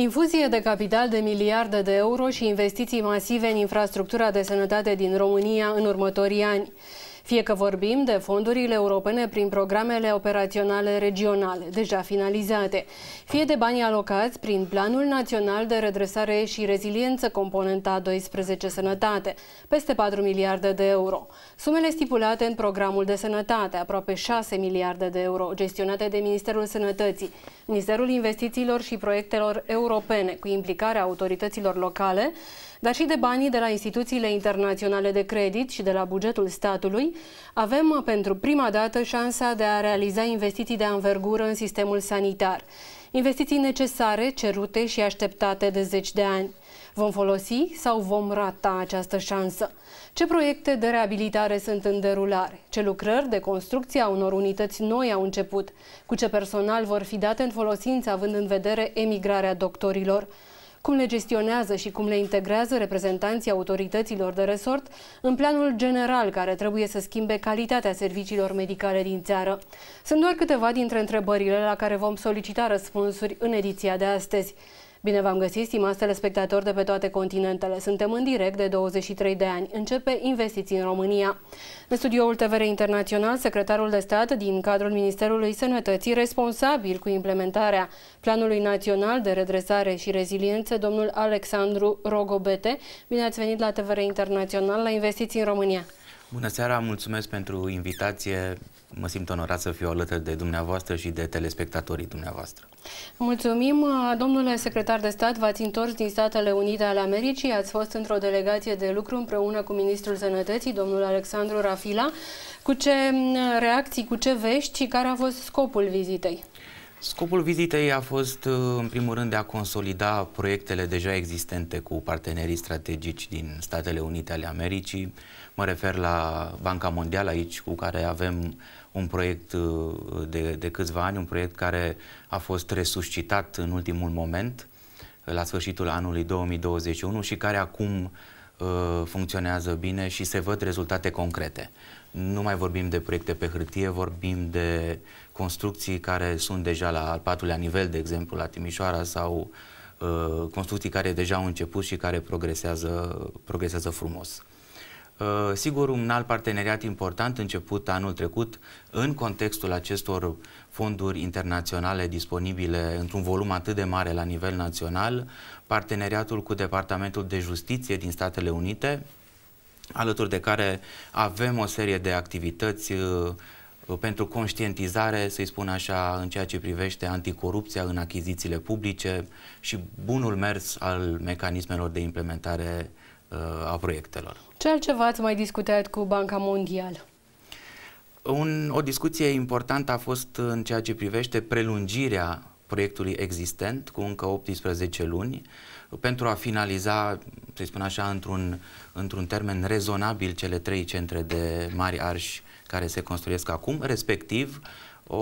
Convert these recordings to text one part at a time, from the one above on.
Infuzie de capital de miliarde de euro și investiții masive în infrastructura de sănătate din România în următorii ani. Fie că vorbim de fondurile europene prin programele operaționale regionale, deja finalizate, fie de banii alocați prin Planul Național de Redresare și Reziliență componenta 12 Sănătate, peste 4 miliarde de euro. Sumele stipulate în programul de sănătate, aproape 6 miliarde de euro, gestionate de Ministerul Sănătății, Ministerul Investițiilor și Proiectelor Europene, cu implicarea autorităților locale, dar și de banii de la instituțiile internaționale de credit și de la bugetul statului, avem pentru prima dată șansa de a realiza investiții de anvergură în sistemul sanitar. Investiții necesare, cerute și așteptate de zeci de ani. Vom folosi sau vom rata această șansă? Ce proiecte de reabilitare sunt în derulare? Ce lucrări de construcție a unor unități noi au început? Cu ce personal vor fi date în folosință având în vedere emigrarea doctorilor? Cum le gestionează și cum le integrează reprezentanții autorităților de resort în planul general care trebuie să schimbe calitatea serviciilor medicale din țară. Sunt doar câteva dintre întrebările la care vom solicita răspunsuri în ediția de astăzi. Bine v-am găsit, stimați telespectatori de pe toate continentele. Suntem în direct de 23 de ani. Începe investiții în România. În studioul TVR Internațional, secretarul de stat din cadrul Ministerului Sănătății, responsabil cu implementarea Planului Național de Redresare și Reziliență, domnul Alexandru Rogobete. Bine ați venit la TVR Internațional la investiții în România. Bună seara, mulțumesc pentru invitație. Mă simt onorat să fiu alături de dumneavoastră și de telespectatorii dumneavoastră. Mulțumim. Domnule secretar de stat, v-ați întors din Statele Unite ale Americii, ați fost într-o delegație de lucru împreună cu Ministrul Sănătății, domnul Alexandru Rafila. Cu ce reacții, cu ce vești și care a fost scopul vizitei? Scopul vizitei a fost, în primul rând, de a consolida proiectele deja existente cu partenerii strategici din Statele Unite ale Americii. Mă refer la Banca Mondială aici, cu care avem un proiect uh, de, de câțiva ani, un proiect care a fost resuscitat în ultimul moment, la sfârșitul anului 2021 și care acum uh, funcționează bine și se văd rezultate concrete. Nu mai vorbim de proiecte pe hârtie, vorbim de construcții care sunt deja la al patrulea nivel, de exemplu, la Timișoara sau uh, construcții care deja au început și care progresează, progresează frumos. Uh, sigur, un alt parteneriat important început anul trecut în contextul acestor fonduri internaționale disponibile într-un volum atât de mare la nivel național, parteneriatul cu Departamentul de Justiție din Statele Unite, alături de care avem o serie de activități uh, pentru conștientizare, să-i spun așa, în ceea ce privește anticorupția în achizițiile publice și bunul mers al mecanismelor de implementare uh, a proiectelor. Ce altceva ați mai discutat cu Banca Mondială? Un, o discuție importantă a fost în ceea ce privește prelungirea proiectului existent cu încă 18 luni pentru a finaliza, să spun așa, într-un, într-un termen rezonabil cele trei centre de mari arși care se construiesc acum, respectiv o,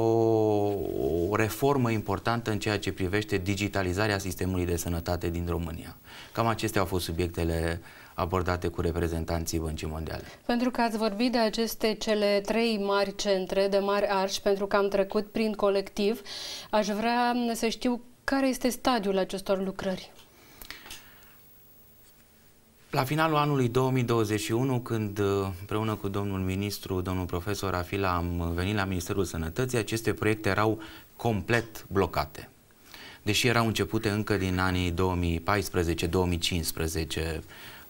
o reformă importantă în ceea ce privește digitalizarea sistemului de sănătate din România. Cam acestea au fost subiectele abordate cu reprezentanții Băncii Mondiale. Pentru că ați vorbit de aceste cele trei mari centre de mari arși, pentru că am trecut prin colectiv, aș vrea să știu care este stadiul acestor lucrări. La finalul anului 2021, când împreună cu domnul ministru, domnul profesor Afila, am venit la Ministerul Sănătății, aceste proiecte erau complet blocate. Deși erau începute încă din anii 2014-2015,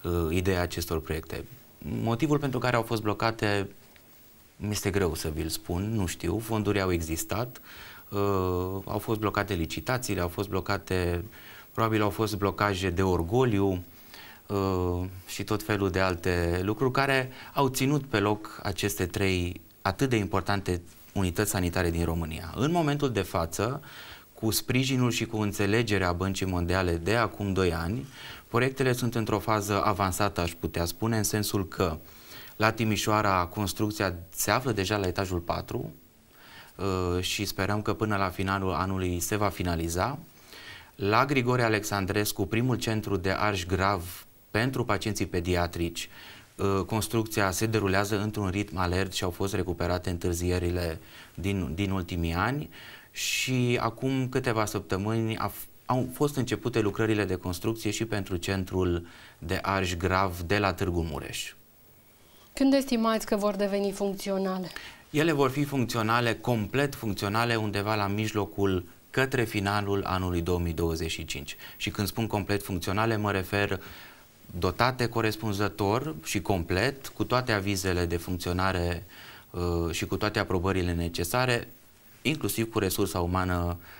uh, ideea acestor proiecte. Motivul pentru care au fost blocate este greu să vi-l spun, nu știu, fonduri au existat, uh, au fost blocate licitațiile, au fost blocate, probabil au fost blocaje de orgoliu uh, și tot felul de alte lucruri care au ținut pe loc aceste trei atât de importante unități sanitare din România. În momentul de față, cu sprijinul și cu înțelegerea Băncii Mondiale de acum 2 ani, Proiectele sunt într-o fază avansată, aș putea spune, în sensul că la Timișoara construcția se află deja la etajul 4 uh, și sperăm că până la finalul anului se va finaliza. La Grigore Alexandrescu, primul centru de arș grav pentru pacienții pediatrici, uh, construcția se derulează într-un ritm alert și au fost recuperate întârzierile din, din ultimii ani și acum câteva săptămâni a au fost începute lucrările de construcție și pentru centrul de arș grav de la Târgu Mureș. Când estimați că vor deveni funcționale? Ele vor fi funcționale, complet funcționale, undeva la mijlocul către finalul anului 2025. Și când spun complet funcționale, mă refer dotate corespunzător și complet, cu toate avizele de funcționare uh, și cu toate aprobările necesare, inclusiv cu resursa umană uh,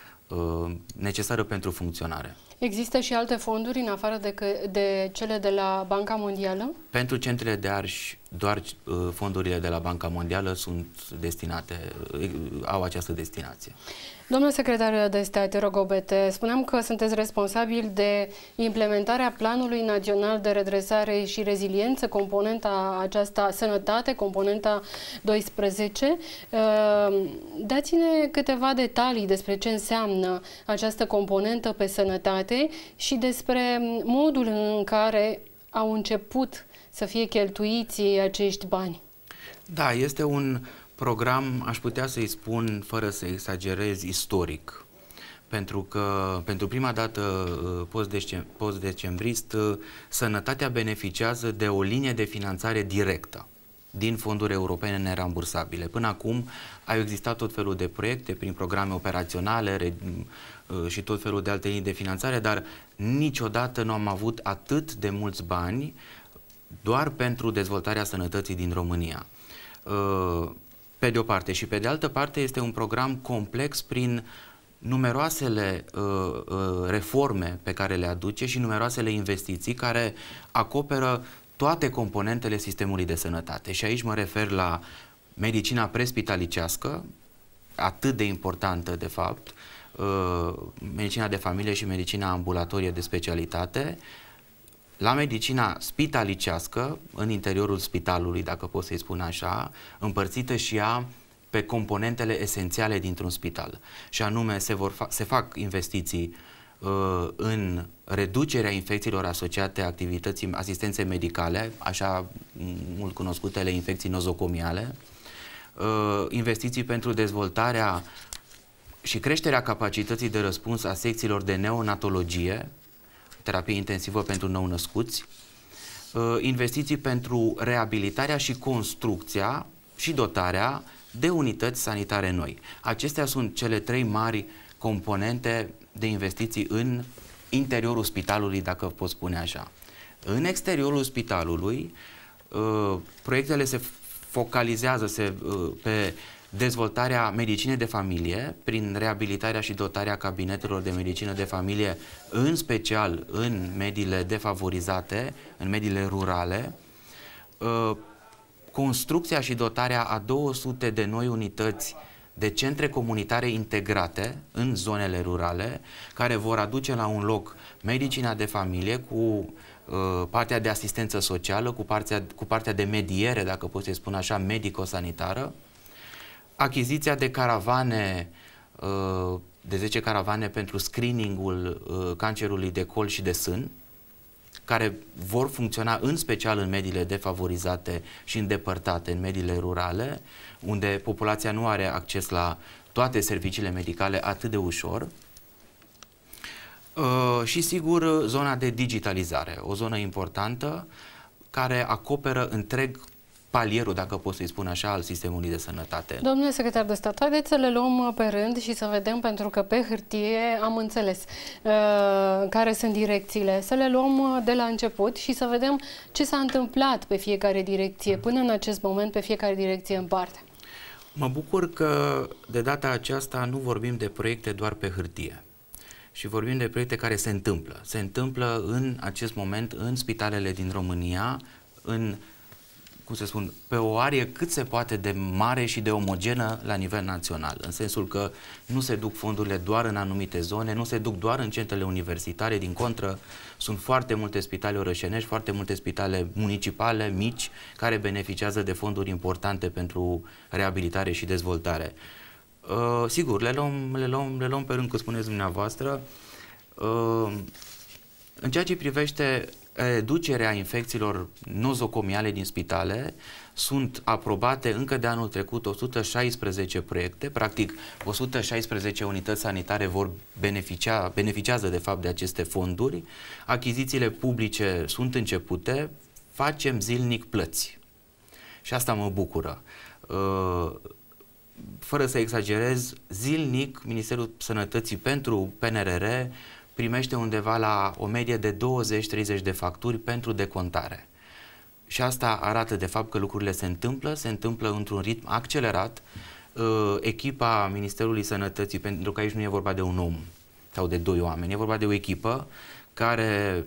necesară pentru funcționare. Există și alte fonduri în afară de, că, de cele de la Banca Mondială? Pentru centrele de arși, doar uh, fondurile de la Banca Mondială sunt destinate, uh, au această destinație. Domnul secretar de stat Rogobete, spuneam că sunteți responsabil de implementarea Planului Național de Redresare și Reziliență, componenta aceasta sănătate, componenta 12. Uh, dați-ne câteva detalii despre ce înseamnă această componentă pe sănătate și despre modul în care au început să fie cheltuiți acești bani. Da, este un program, aș putea să-i spun, fără să exagerez, istoric. Pentru că, pentru prima dată uh, post-decembrist, uh, sănătatea beneficiază de o linie de finanțare directă din fonduri europene nerambursabile. Până acum au existat tot felul de proiecte prin programe operaționale uh, și tot felul de alte linii de finanțare, dar niciodată nu am avut atât de mulți bani doar pentru dezvoltarea sănătății din România pe de o parte și pe de altă parte este un program complex prin numeroasele uh, uh, reforme pe care le aduce și numeroasele investiții care acoperă toate componentele sistemului de sănătate. Și aici mă refer la medicina prespitalicească, atât de importantă de fapt, uh, medicina de familie și medicina ambulatorie de specialitate, la medicina spitalicească, în interiorul spitalului, dacă pot să-i spun așa, împărțită și ea pe componentele esențiale dintr-un spital. Și anume, se, vor fa- se fac investiții uh, în reducerea infecțiilor asociate activității asistenței medicale, așa mult cunoscutele infecții nozocomiale, uh, investiții pentru dezvoltarea și creșterea capacității de răspuns a secțiilor de neonatologie, terapie intensivă pentru nou-născuți, uh, investiții pentru reabilitarea și construcția și dotarea de unități sanitare noi. Acestea sunt cele trei mari componente de investiții în interiorul spitalului, dacă pot spune așa. În exteriorul spitalului, uh, proiectele se focalizează se, uh, pe dezvoltarea medicinei de familie prin reabilitarea și dotarea cabinetelor de medicină de familie, în special în mediile defavorizate, în mediile rurale, uh, construcția și dotarea a 200 de noi unități de centre comunitare integrate în zonele rurale, care vor aduce la un loc medicina de familie cu uh, partea de asistență socială, cu partea, cu partea de mediere, dacă pot să spun așa, medico-sanitară, achiziția de caravane, uh, de 10 caravane pentru screeningul uh, cancerului de col și de sân, care vor funcționa în special în mediile defavorizate și îndepărtate, în mediile rurale, unde populația nu are acces la toate serviciile medicale atât de ușor. Uh, și sigur zona de digitalizare, o zonă importantă care acoperă întreg palierul, dacă pot să-i spun așa, al sistemului de sănătate. Domnule secretar de stat, haideți să le luăm pe rând și să vedem, pentru că pe hârtie am înțeles uh, care sunt direcțiile. Să le luăm uh, de la început și să vedem ce s-a întâmplat pe fiecare direcție, până în acest moment, pe fiecare direcție în parte. Mă bucur că de data aceasta nu vorbim de proiecte doar pe hârtie și vorbim de proiecte care se întâmplă. Se întâmplă în acest moment în spitalele din România, în cum să spun, pe o arie cât se poate de mare și de omogenă la nivel național, în sensul că nu se duc fondurile doar în anumite zone, nu se duc doar în centrele universitare, din contră, sunt foarte multe spitale orășenești, foarte multe spitale municipale, mici, care beneficiază de fonduri importante pentru reabilitare și dezvoltare. Uh, sigur, le luăm, le, luăm, le luăm pe rând, cum spuneți dumneavoastră. Uh, În ceea ce privește reducerea infecțiilor nozocomiale din spitale, sunt aprobate încă de anul trecut 116 proiecte, practic 116 unități sanitare vor beneficia, beneficiază de fapt de aceste fonduri, achizițiile publice sunt începute, facem zilnic plăți. Și asta mă bucură. Uh, fără să exagerez, zilnic Ministerul Sănătății pentru PNRR primește undeva la o medie de 20-30 de facturi pentru decontare. Și asta arată de fapt că lucrurile se întâmplă, se întâmplă într-un ritm accelerat. Uh, echipa Ministerului Sănătății, pentru că aici nu e vorba de un om sau de doi oameni, e vorba de o echipă care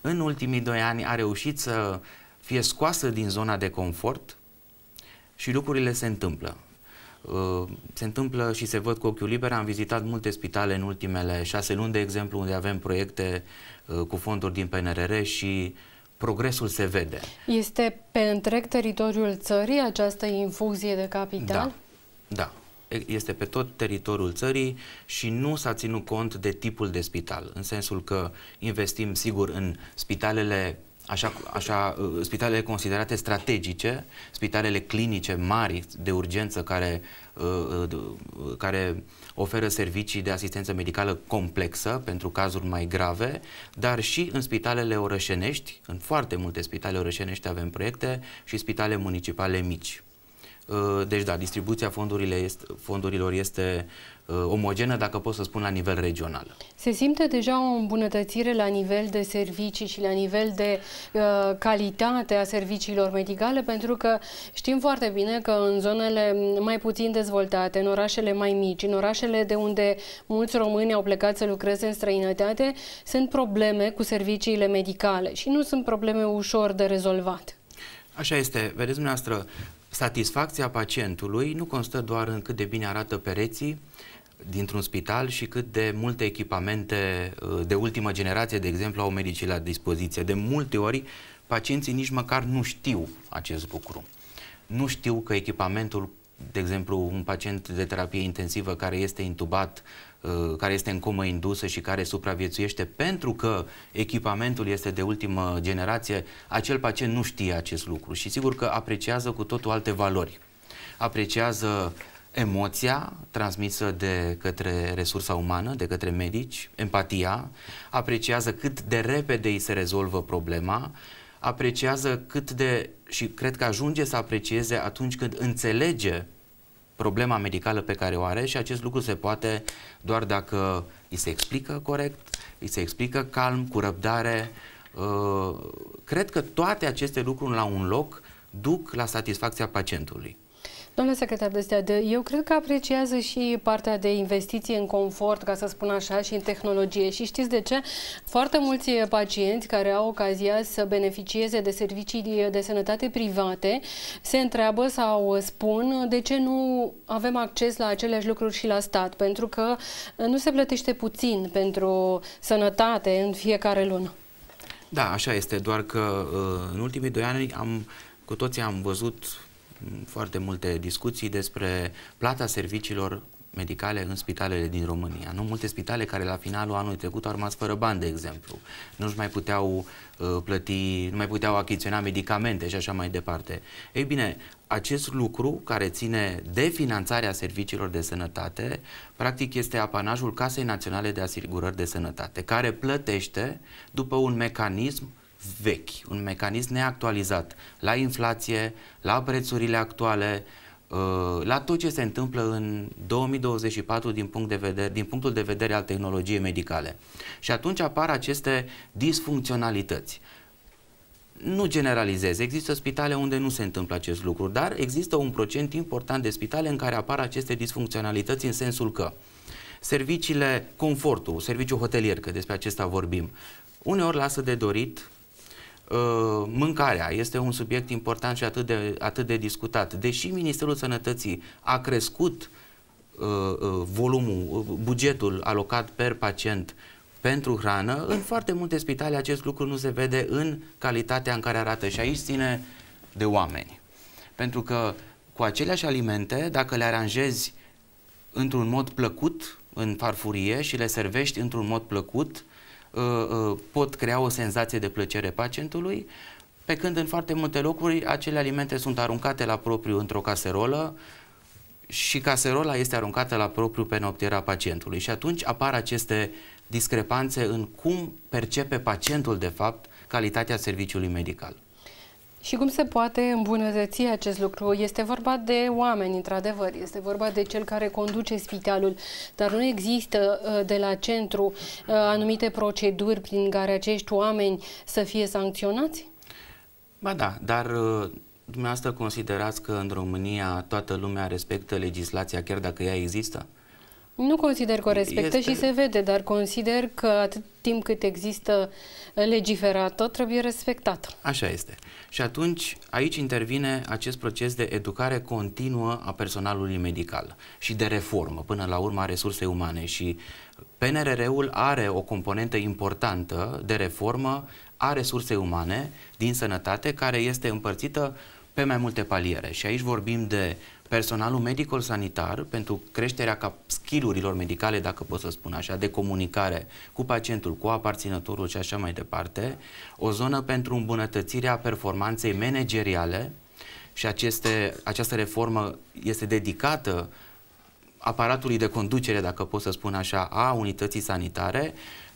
în ultimii doi ani a reușit să fie scoasă din zona de confort și lucrurile se întâmplă. Uh, se întâmplă și se văd cu ochiul liber. Am vizitat multe spitale în ultimele șase luni, de exemplu, unde avem proiecte uh, cu fonduri din PNRR și progresul se vede. Este pe întreg teritoriul țării această infuzie de capital? Da, da. Este pe tot teritoriul țării și nu s-a ținut cont de tipul de spital, în sensul că investim sigur în spitalele așa, așa, uh, spitalele considerate strategice, spitalele clinice mari de urgență care, uh, uh, care oferă servicii de asistență medicală complexă pentru cazuri mai grave, dar și în spitalele orășenești, în foarte multe spitale orășenești avem proiecte și spitale municipale mici. Deci da, distribuția fondurile este, fondurilor este uh, omogenă, dacă pot să spun, la nivel regional. Se simte deja o îmbunătățire la nivel de servicii și la nivel de uh, calitate a serviciilor medicale, pentru că știm foarte bine că în zonele mai puțin dezvoltate, în orașele mai mici, în orașele de unde mulți români au plecat să lucreze în străinătate, sunt probleme cu serviciile medicale și nu sunt probleme ușor de rezolvat. Așa este. Vedeți dumneavoastră, satisfacția pacientului nu constă doar în cât de bine arată pereții, dintr-un spital și cât de multe echipamente uh, de ultimă generație, de exemplu, au medicii la dispoziție. De multe ori, pacienții nici măcar nu știu acest lucru. Nu știu că echipamentul, de exemplu, un pacient de terapie intensivă care este intubat, uh, care este în comă indusă și care supraviețuiește pentru că echipamentul este de ultimă generație, acel pacient nu știe acest lucru și sigur că apreciază cu totul alte valori. Apreciază emoția transmisă de către resursa umană, de către medici, empatia, apreciază cât de repede îi se rezolvă problema, apreciază cât de, și cred că ajunge să aprecieze atunci când înțelege problema medicală pe care o are și acest lucru se poate doar dacă îi se explică corect, îi se explică calm, cu răbdare. Uh, cred că toate aceste lucruri la un loc duc la satisfacția pacientului. Domnule secretar de stat, eu cred că apreciază și partea de investiție în confort, ca să spun așa, și în tehnologie. Și știți de ce? Foarte mulți pacienți care au ocazia să beneficieze de servicii de sănătate private se întreabă sau spun de ce nu avem acces la aceleași lucruri și la stat, pentru că nu se plătește puțin pentru sănătate în fiecare lună. Da, așa este, doar că uh, în ultimii doi ani am, cu toții am văzut foarte multe discuții despre plata serviciilor medicale în spitalele din România. Nu multe spitale care la finalul anului trecut au rămas fără bani, de exemplu. Nu mai puteau uh, plăti, nu mai puteau achiziționa medicamente și așa mai departe. Ei bine, acest lucru care ține de finanțarea serviciilor de sănătate, practic este apanajul Casei Naționale de Asigurări de Sănătate, care plătește după un mecanism vechi, un mecanism neactualizat la inflație, la prețurile actuale, uh, la tot ce se întâmplă în 2024 din, punct de vedere, din punctul de vedere al tehnologiei medicale. Și atunci apar aceste disfuncționalități. Nu generalizez, există spitale unde nu se întâmplă acest lucru, dar există un procent important de spitale în care apar aceste disfuncționalități în sensul că serviciile, confortul, serviciul hotelier, că despre acesta vorbim, uneori lasă de dorit Uh, mâncarea este un subiect important și atât de, atât de discutat. Deși Ministerul Sănătății a crescut uh, uh, volumul, bugetul alocat per pacient pentru hrană, în foarte multe spitale acest lucru nu se vede în calitatea în care arată și aici ține de oameni. Pentru că cu aceleași alimente, dacă le aranjezi într-un mod plăcut în farfurie și le servești într-un mod plăcut, pot crea o senzație de plăcere pacientului, pe când în foarte multe locuri acele alimente sunt aruncate la propriu într-o caserolă și caserola este aruncată la propriu pe noptiera pacientului și atunci apar aceste discrepanțe în cum percepe pacientul de fapt calitatea serviciului medical. Și cum se poate îmbunătăți acest lucru? Este vorba de oameni, într-adevăr, este vorba de cel care conduce spitalul, dar nu există uh, de la centru uh, anumite proceduri prin care acești oameni să fie sancționați? Ba da, dar uh, dumneavoastră considerați că în România toată lumea respectă legislația chiar dacă ea există? Nu consider că o respectă este... și se vede, dar consider că atât timp cât există legiferată, trebuie respectată. Așa este. Și atunci aici intervine acest proces de educare continuă a personalului medical și de reformă, până la urmă a resursei umane și PNRR-ul are o componentă importantă de reformă a resursei umane din sănătate care este împărțită pe mai multe paliere și aici vorbim de personalul medical-sanitar pentru creșterea skillurilor medicale, dacă pot să spun așa, de comunicare cu pacientul, cu aparținătorul și așa mai departe, o zonă pentru îmbunătățirea performanței manageriale și aceste, această reformă este dedicată aparatului de conducere, dacă pot să spun așa, a unității sanitare,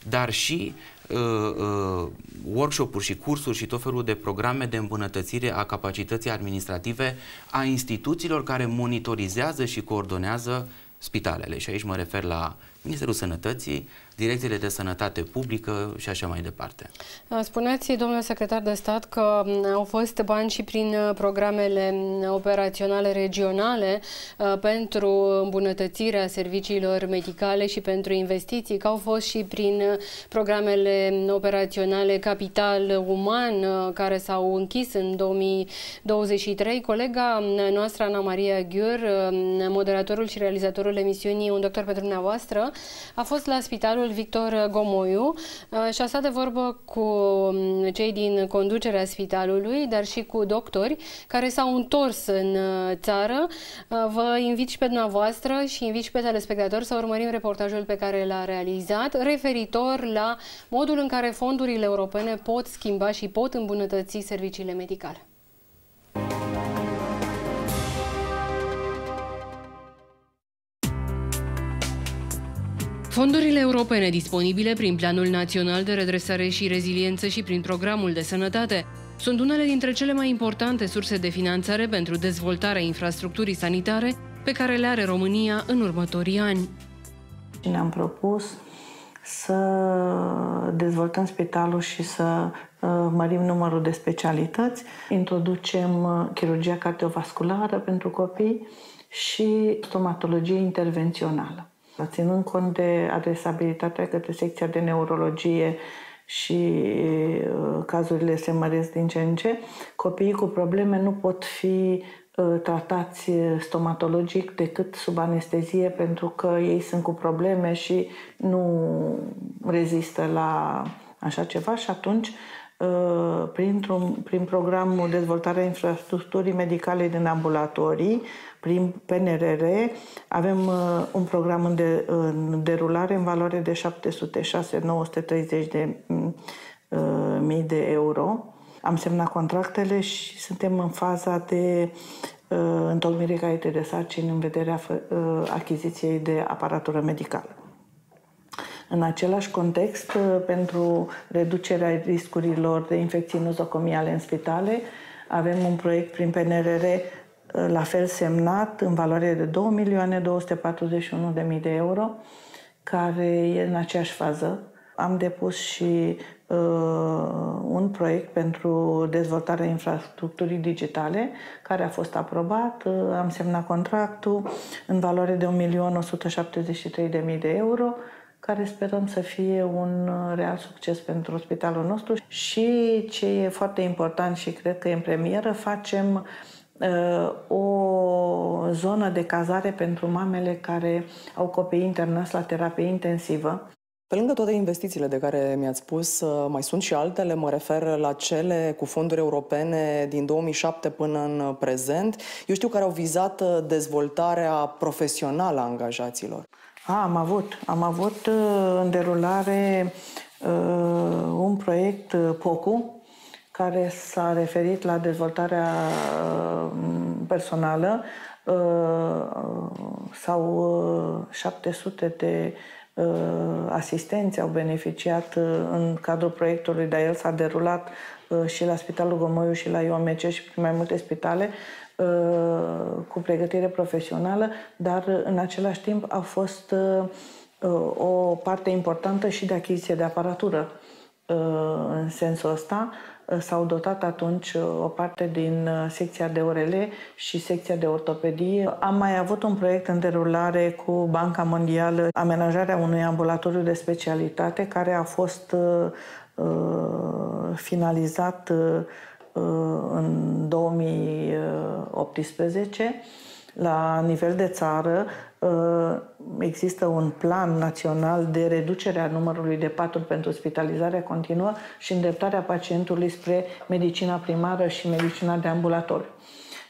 dar și uh, uh, workshop-uri și cursuri și tot felul de programe de îmbunătățire a capacității administrative a instituțiilor care monitorizează și coordonează spitalele. Și aici mă refer la Ministerul Sănătății, direcțiile de sănătate publică și așa mai departe. Spuneați, domnule secretar de stat, că au fost bani și prin uh, programele operaționale regionale uh, pentru îmbunătățirea serviciilor medicale și pentru investiții, că au fost și prin uh, programele operaționale Capital Uman, care s-au închis în 2023. Colega noastră, Ana Maria Ghiur, moderatorul și realizatorul emisiunii Un doctor pentru dumneavoastră, a fost la spitalul domnul Victor Gomoiu uh, și a stat de vorbă cu um, cei din conducerea spitalului, dar și cu doctori care s-au întors în uh, țară. Uh, vă invit și pe dumneavoastră și invit și pe telespectatori să urmărim reportajul pe care l-a realizat referitor la modul în care fondurile europene pot schimba și pot îmbunătăți serviciile medicale. Fondurile europene disponibile prin Planul Național de Redresare și Reziliență și prin Programul de Sănătate sunt unele dintre cele mai importante surse de finanțare pentru dezvoltarea infrastructurii sanitare pe care le are România în următorii ani. Ne-am propus să dezvoltăm spitalul și să uh, mărim numărul de specialități, introducem uh, chirurgia cardiovasculară pentru copii și stomatologie intervențională ținând cont de adresabilitatea către secția de neurologie și uh, cazurile se măresc din ce în ce, copiii cu probleme nu pot fi uh, tratați stomatologic decât sub anestezie pentru că ei sunt cu probleme și nu rezistă la așa ceva și atunci uh, printr-un, prin programul Dezvoltarea infrastructurii medicale din ambulatorii prin PNRR avem uh, un program în, de, în derulare în valoare de 706-930 de mm, uh, mii de euro. Am semnat contractele și suntem în faza de uh, întocmire calitate de sarcini în vederea uh, achiziției de aparatură medicală. În același context, uh, pentru reducerea riscurilor de infecții nozocomiale în spitale, avem un proiect prin PNRR la fel semnat în valoare de 2.241.000 de euro, care e în aceeași fază. Am depus și uh, un proiect pentru dezvoltarea infrastructurii digitale, care a fost aprobat. Uh, am semnat contractul în valoare de 1.173.000 de euro, care sperăm să fie un real succes pentru spitalul nostru. Și ce e foarte important și cred că e în premieră, facem uh, Uh, o zonă de cazare pentru mamele care au copii internați la terapie intensivă. Pe lângă toate investițiile de care mi-ați spus, uh, mai sunt și altele, mă refer la cele cu fonduri europene din 2007 până în prezent. Eu știu care au vizat uh, dezvoltarea profesională a angajaților. A, am avut. Am avut în derulare un proiect POCU, care s-a referit la dezvoltarea personală. Sau 700 de asistenți au beneficiat în cadrul proiectului, dar el s-a derulat și la Spitalul Gomoiu și la IOMC și prin mai multe spitale cu pregătire profesională, dar în același timp a fost o parte importantă și de achiziție de aparatură. În sensul ăsta s-au dotat atunci o parte din secția de ORL și secția de ortopedie. Am mai avut un proiect în derulare cu Banca Mondială, amenajarea unui ambulatoriu de specialitate care a fost finalizat în 2018 la nivel de țară există un plan național de reducere a numărului de paturi pentru spitalizarea continuă și îndreptarea pacientului spre medicina primară și medicina de ambulatoriu.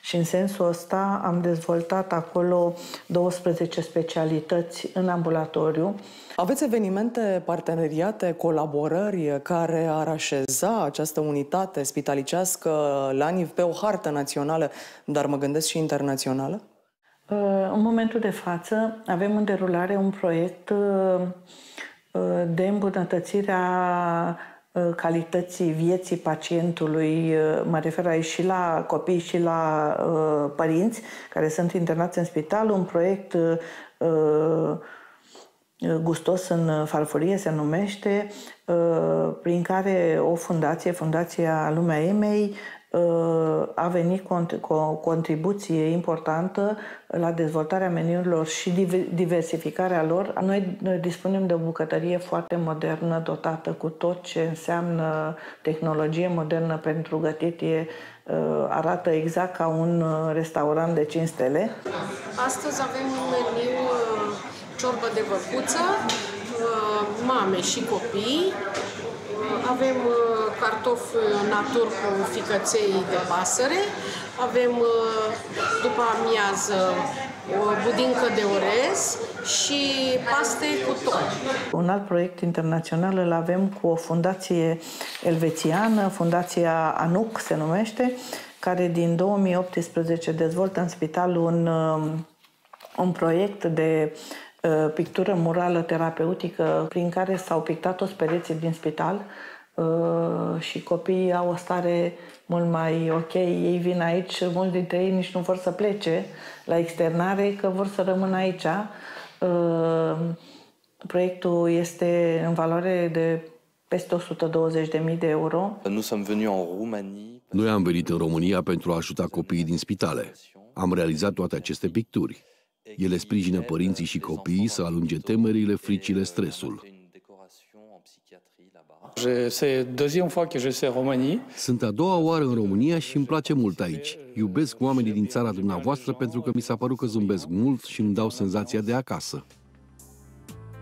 Și în sensul ăsta am dezvoltat acolo 12 specialități în ambulatoriu. Aveți evenimente, parteneriate, colaborări care ar așeza această unitate spitalicească la nivel pe o hartă națională, dar mă gândesc și internațională? Uh, în momentul de față avem în derulare un proiect uh, uh, de îmbunătățire a calității vieții pacientului, mă refer aici și la copii și la părinți care sunt internați în spital, un proiect gustos în farfurie se numește, prin care o fundație, Fundația Lumea Emei, a venit cu o contribuție importantă la dezvoltarea meniurilor și diversificarea lor. Noi, noi dispunem de o bucătărie foarte modernă, dotată cu tot ce înseamnă tehnologie modernă pentru gătit. E, arată exact ca un restaurant de 5 stele. Astăzi avem un meniu ciorbă de văcuță, mame și copii, avem uh, cartofi uh, natur cu ficăței de pasăre, avem uh, după amiază o budincă de orez și paste cu tot. Un alt proiect internațional îl avem cu o fundație elvețiană, Fundația ANUC se numește, care din 2018 dezvoltă în spital un, um, un proiect de pictură murală terapeutică prin care s-au pictat toți pereții din spital Uh, și copiii au o stare mult mai ok. Ei vin aici, mulți dintre ei nici nu vor să plece la externare, că vor să rămână aici. Uh, proiectul este în valoare de peste 120.000 de euro. Noi am venit în România pentru a ajuta copiii din spitale. Am realizat toate aceste picturi. Ele sprijină părinții și copiii să alunge temerile, fricile, stresul. Sunt a doua oară în România și îmi place mult aici. Iubesc oamenii din țara dumneavoastră pentru că mi s-a părut că zâmbesc mult și îmi dau senzația de acasă.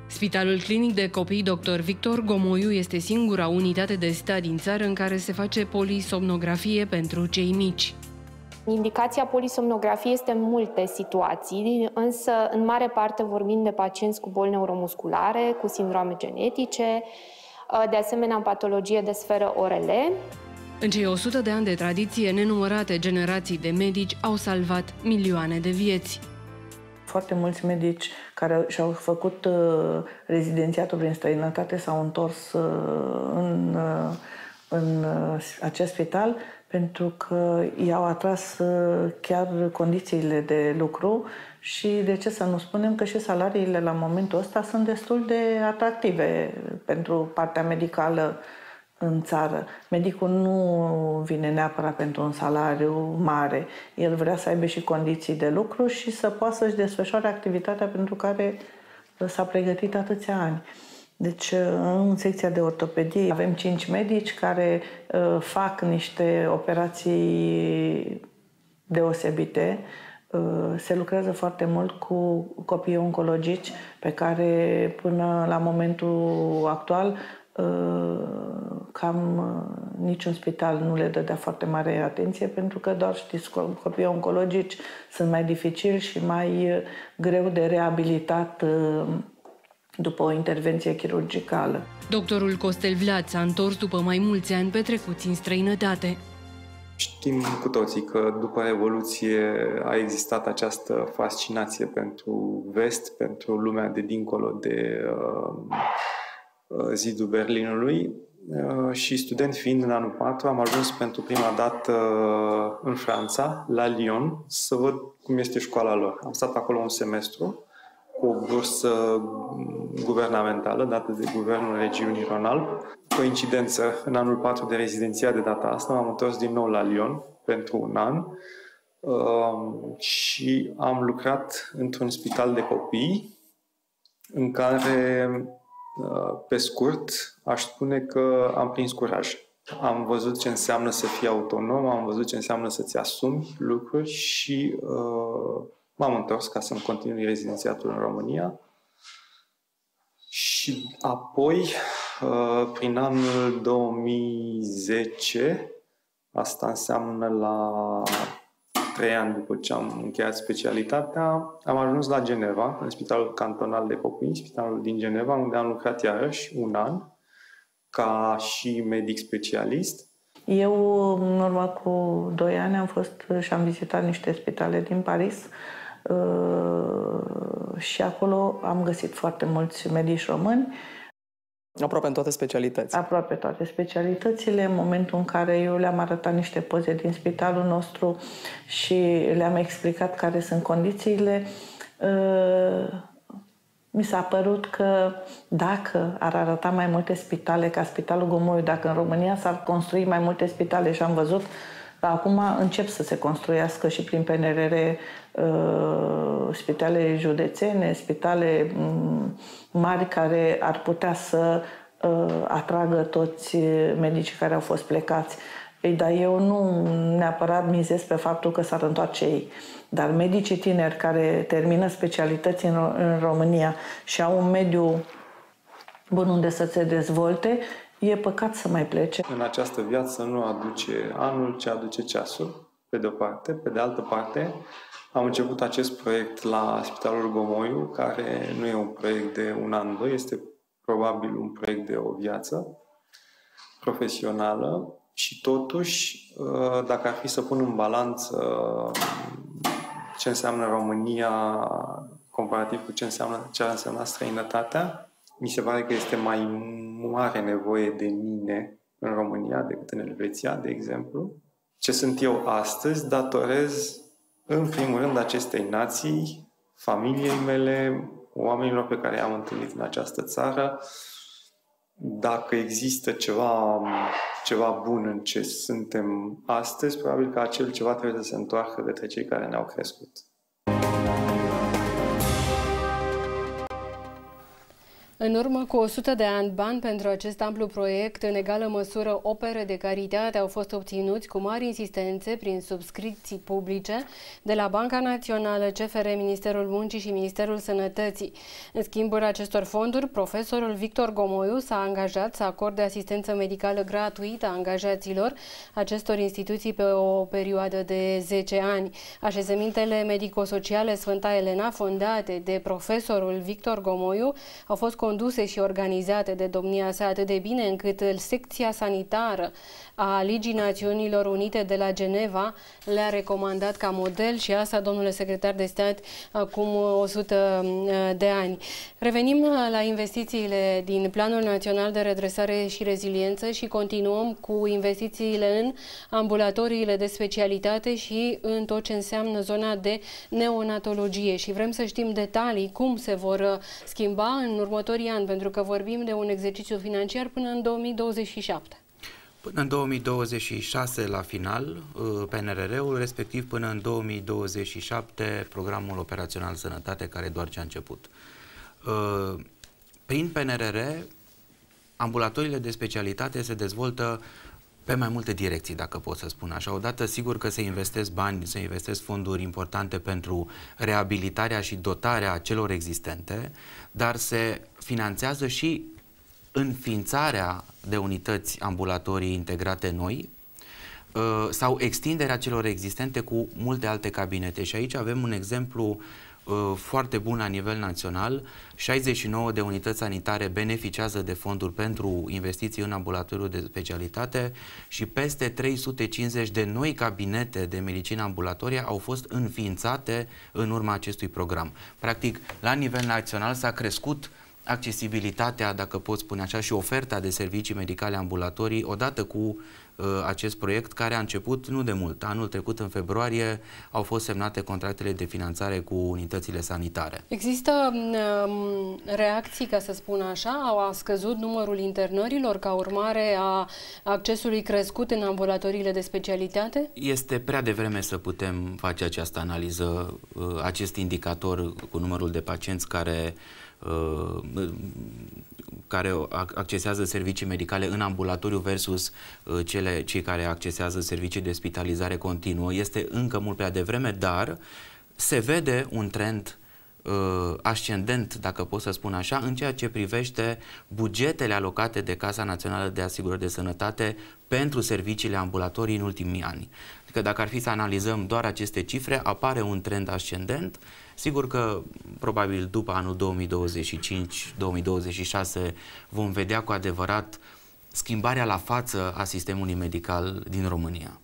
Spitalul Clinic de Copii Dr. Victor Gomoiu este singura unitate de stat din țară în care se face polisomnografie pentru cei mici. Indicația polisomnografie este în multe situații, însă în mare parte vorbim de pacienți cu boli neuromusculare, cu sindrome genetice, Uh, de asemenea în patologie de sferă ORL. În cei 100 de ani de tradiție, nenumărate generații de medici au salvat milioane de vieți. Foarte mulți medici care și-au făcut uh, rezidențiatul prin străinătate s-au întors uh, în, în acest spital pentru că i-au atras chiar condițiile de lucru și de ce să nu spunem că și salariile la momentul ăsta sunt destul de atractive pentru partea medicală în țară. Medicul nu vine neapărat pentru un salariu mare. El vrea să aibă și condiții de lucru și să poată să-și desfășoare activitatea pentru care s-a pregătit atâția ani. Deci, în secția de ortopedie avem cinci medici care uh, fac niște operații deosebite, Uh, se lucrează foarte mult cu copii oncologici pe care până la momentul actual uh, cam uh, niciun spital nu le dădea foarte mare atenție pentru că doar știți copiii oncologici sunt mai dificili și mai greu de reabilitat după o intervenție chirurgicală. Doctorul Costel Vlad s-a întors după mai mulți ani petrecuți în străinătate. Știm cu toții că după Revoluție a existat această fascinație pentru vest, pentru lumea de dincolo de uh, uh zidul Berlinului uh, și student fiind în anul 4 am ajuns pentru prima dată uh, în Franța, la Lyon, să văd cum este școala lor. Am stat acolo un semestru cu o bursă guvernamentală dată de Guvernul Regiunii Ronalp. Coincidență, în anul 4 de rezidenția de data asta m-am întors din nou la Lyon pentru un an uh, și am lucrat într-un spital de copii în care, uh, pe scurt, aș spune că am prins curaj. Am văzut ce înseamnă să fii autonom, am văzut ce înseamnă să-ți asumi lucruri și uh, m-am întors ca să-mi continui rezidențiatul în România. Și apoi, uh, prin anul 2010, asta înseamnă la trei ani după ce am încheiat specialitatea, am ajuns la Geneva, în Spitalul Cantonal de Copii, spitalul din Geneva, unde am lucrat iarăși un an ca și medic specialist. Eu, în urmă cu doi ani, am fost și am vizitat niște spitale din Paris Uh, și acolo am găsit foarte mulți medici români. Aproape în toate specialități. Aproape toate specialitățile. În momentul în care eu le-am arătat niște poze din spitalul nostru și le-am explicat care sunt condițiile, uh, mi s-a părut că dacă ar arăta mai multe spitale ca Spitalul Gomoiu, dacă în România s-ar construi mai multe spitale și am văzut Acum încep să se construiască și prin PNRR uh, spitale județene, spitale mm, mari care ar putea să uh, atragă toți medicii care au fost plecați. Ei, dar eu nu neapărat mizez pe faptul că s-ar întoarce ei. Dar medicii tineri care termină specialități în, în România și au un mediu bun unde să se dezvolte, e păcat să mai plece. În această viață nu aduce anul, ci aduce ceasul, pe de o parte. Pe de altă parte, am început acest proiect la Spitalul Gomoiu, care nu e un proiect de un an, doi, este probabil un proiect de o viață profesională și totuși, uh, dacă ar fi să pun în balanță uh, ce înseamnă România comparativ cu ce înseamnă ce ar însemna străinătatea, mi se pare că este mai mare nevoie de mine în România decât în Elveția, de exemplu. Ce sunt eu astăzi datorez, în primul rând, acestei nații, familiei mele, oamenilor pe care i-am întâlnit în această țară. Dacă există ceva, ceva bun în ce suntem astăzi, probabil că acel ceva trebuie să se întoarcă către cei care ne-au crescut. În urmă cu 100 de ani, bani pentru acest amplu proiect, în egală măsură opere de caritate, au fost obținuți cu mari insistențe prin subscripții publice de la Banca Națională, CFR, Ministerul Muncii și Ministerul Sănătății. În schimbul acestor fonduri, profesorul Victor Gomoiu s-a angajat să acorde asistență medicală gratuită a angajaților acestor instituții pe o perioadă de 10 ani. Așezămintele medico-sociale Sfânta Elena, fondate de profesorul Victor Gomoiu, au fost conduse și organizate de domnia sa atât de bine încât secția sanitară a Ligii Națiunilor Unite de la Geneva le-a recomandat ca model și asta, domnule secretar de stat, acum 100 uh, de ani. Revenim la investițiile din Planul Național de Redresare și Reziliență și continuăm cu investițiile în ambulatoriile de specialitate și în tot ce înseamnă zona de neonatologie și vrem să știm detalii cum se vor uh, schimba în următorii ani, pentru că vorbim de un exercițiu financiar până în 2027. Până în 2026 la final uh, PNRR-ul, respectiv până în 2027 programul operațional sănătate care doar ce a început. Uh, prin PNRR, ambulatorile de specialitate se dezvoltă pe mai multe direcții, dacă pot să spun așa. Odată, sigur că se investesc bani, se investesc fonduri importante pentru reabilitarea și dotarea celor existente, dar se finanțează și înființarea de unități ambulatorii integrate noi uh, sau extinderea celor existente cu multe alte cabinete. Și aici avem un exemplu uh, foarte bun la nivel național. 69 de unități sanitare beneficiază de fonduri pentru investiții în ambulatoriul de specialitate și peste 350 de noi cabinete de medicină ambulatorie au fost înființate în urma acestui program. Practic, la nivel național s-a crescut accesibilitatea, dacă pot spune așa, și oferta de servicii medicale ambulatorii odată cu Uh, acest proiect care a început nu de mult. Anul trecut, în februarie, au fost semnate contractele de finanțare cu unitățile sanitare. Există um, reacții, ca să spun așa? A scăzut numărul internărilor ca urmare a accesului crescut în ambulatoriile de specialitate? Este prea devreme să putem face această analiză, uh, acest indicator cu numărul de pacienți care uh, care accesează servicii medicale în ambulatoriu versus uh, cele, cei care accesează servicii de spitalizare continuă este încă mult prea devreme, dar se vede un trend uh, ascendent, dacă pot să spun așa, în ceea ce privește bugetele alocate de Casa Națională de Asigurări de Sănătate pentru serviciile ambulatorii în ultimii ani. Adică dacă ar fi să analizăm doar aceste cifre, apare un trend ascendent Sigur că probabil după anul 2025-2026 vom vedea cu adevărat schimbarea la față a sistemului medical din România.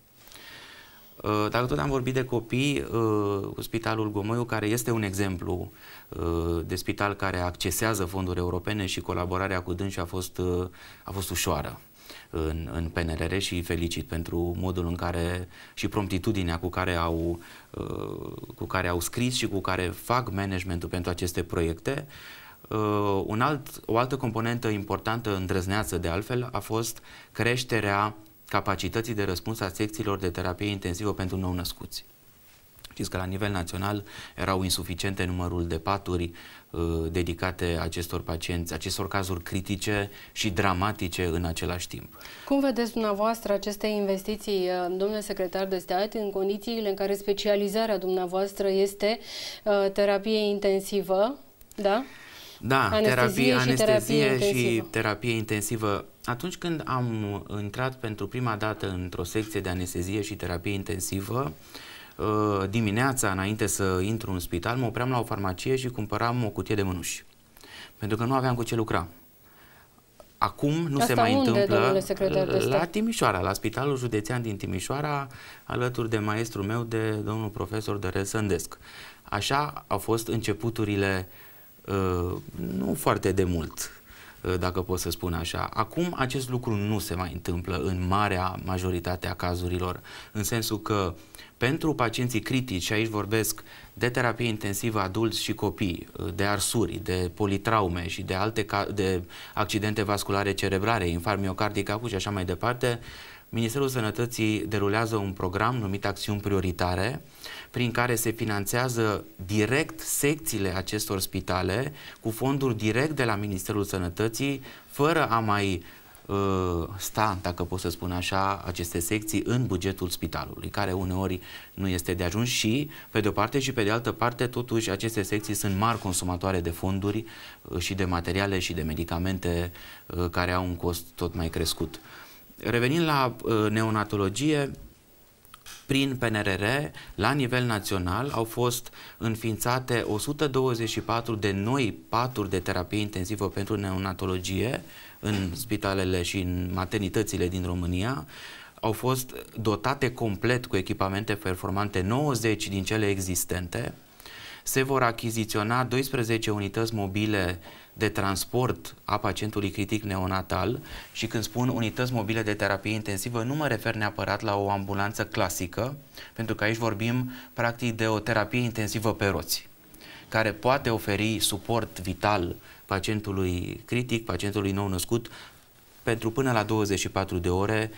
Uh, dacă tot am vorbit de copii, uh, Spitalul Gomoiu, care este un exemplu uh, de spital care accesează fonduri europene și colaborarea cu dânsi a fost, a fost ușoară în, în PNRR și îi felicit pentru modul în care și promptitudinea cu care au, uh, cu care au scris și cu care fac managementul pentru aceste proiecte. Uh, un alt, o altă componentă importantă, îndrăzneață de altfel, a fost creșterea capacității de răspuns a secțiilor de terapie intensivă pentru nou-născuți. Știți că la nivel național erau insuficiente numărul de paturi uh, dedicate acestor pacienți, acestor cazuri critice și dramatice în același timp. Cum vedeți dumneavoastră aceste investiții, uh, domnule secretar de stat, în condițiile în care specializarea dumneavoastră este uh, terapie intensivă, da? Da, anestezie, terapie, și, anestezie terapie și terapie intensivă. Atunci când am intrat pentru prima dată într-o secție de anestezie și terapie intensivă, uh, Uh, dimineața, înainte să intru în spital, mă opream la o farmacie și cumpăram o cutie de mănuși. Pentru că nu aveam cu ce lucra. Acum nu Asta se mai unde, întâmplă la Timișoara, la Spitalul Județean din Timișoara, alături de maestrul meu, de domnul profesor Dărel Sândesc. Așa au fost începuturile uh, nu foarte de mult, uh, dacă pot să spun așa. Acum acest lucru nu se mai întâmplă în marea majoritate a cazurilor, în sensul că uh, pentru pacienții critici, și aici vorbesc de terapie intensivă adulți și copii, de arsuri, de politraume și de alte de accidente vasculare cerebrale, infarct miocardic acut și așa mai departe, Ministerul Sănătății derulează un program numit Acțiuni Prioritare, prin care se finanțează direct secțiile acestor spitale cu fonduri direct de la Ministerul Sănătății, fără a mai Uh, sta, dacă pot să spun așa, aceste secții în bugetul spitalului, care uneori nu este de ajuns și, pe de o parte și pe de altă parte, totuși aceste secții sunt mari consumatoare de fonduri uh, și de materiale și de medicamente uh, care au un cost tot mai crescut. Revenind la neonatologie, prin PNRR, la nivel național, au fost înființate 124 de noi paturi de terapie intensivă pentru neonatologie, în spitalele și în maternitățile din România, au fost dotate complet cu echipamente performante 90 din cele existente. Se vor achiziționa 12 unități mobile de transport a pacientului critic neonatal și când spun unități mobile de terapie intensivă nu mă refer neapărat la o ambulanță clasică, pentru că aici vorbim practic de o terapie intensivă pe roți, care poate oferi suport vital pacientului critic, pacientului nou născut, pentru până la 24 de ore,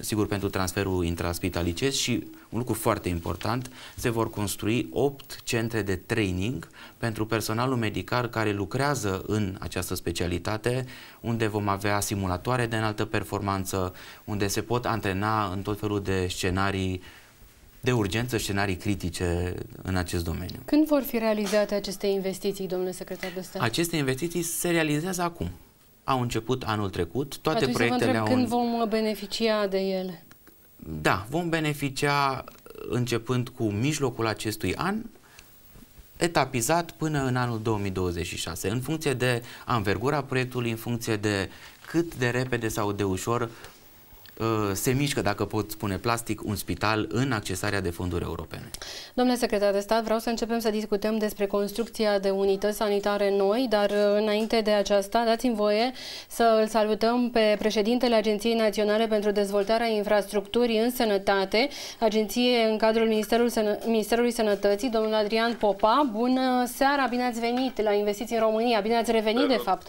sigur pentru transferul intraspitalicez și un lucru foarte important, se vor construi 8 centre de training pentru personalul medical care lucrează în această specialitate, unde vom avea simulatoare de înaltă performanță, unde se pot antrena în tot felul de scenarii de urgență, scenarii critice în acest domeniu. Când vor fi realizate aceste investiții, domnule secretar de stat? Aceste investiții se realizează acum. Au început anul trecut, toate Atunci proiectele au... când vom beneficia de ele? Da, vom beneficia începând cu mijlocul acestui an, etapizat până în anul 2026, în funcție de anvergura proiectului, în funcție de cât de repede sau de ușor Uh, se mișcă, dacă pot spune plastic, un spital în accesarea de fonduri europene. Domnule secretar de stat, vreau să începem să discutăm despre construcția de unități sanitare noi, dar uh, înainte de aceasta, dați-mi voie să îl salutăm pe președintele Agenției Naționale pentru Dezvoltarea Infrastructurii în Sănătate, agenție în cadrul Ministerului, Sănă Ministerului Sănătății, domnul Adrian Popa. Bună seara, bine ați venit la Investiții în România, bine ați revenit, de fapt.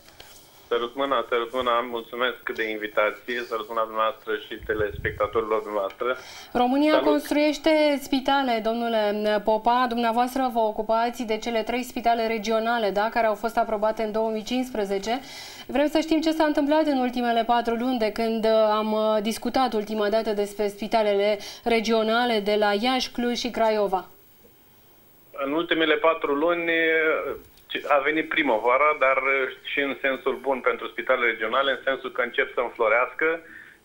Sărut mâna, sărut mâna, mulțumesc de invitație, sărut mâna dumneavoastră și telespectatorilor dumneavoastră. România Salut. construiește spitale, domnule Popa, dumneavoastră vă ocupați de cele trei spitale regionale, da, care au fost aprobate în 2015. Vrem să știm ce s-a întâmplat în ultimele patru luni de când am uh, discutat ultima dată despre spitalele regionale de la Iași, Cluj și Craiova. În ultimele patru luni a venit primăvara, dar uh, și în sensul bun pentru spitalele regionale, în sensul că încep să înflorească.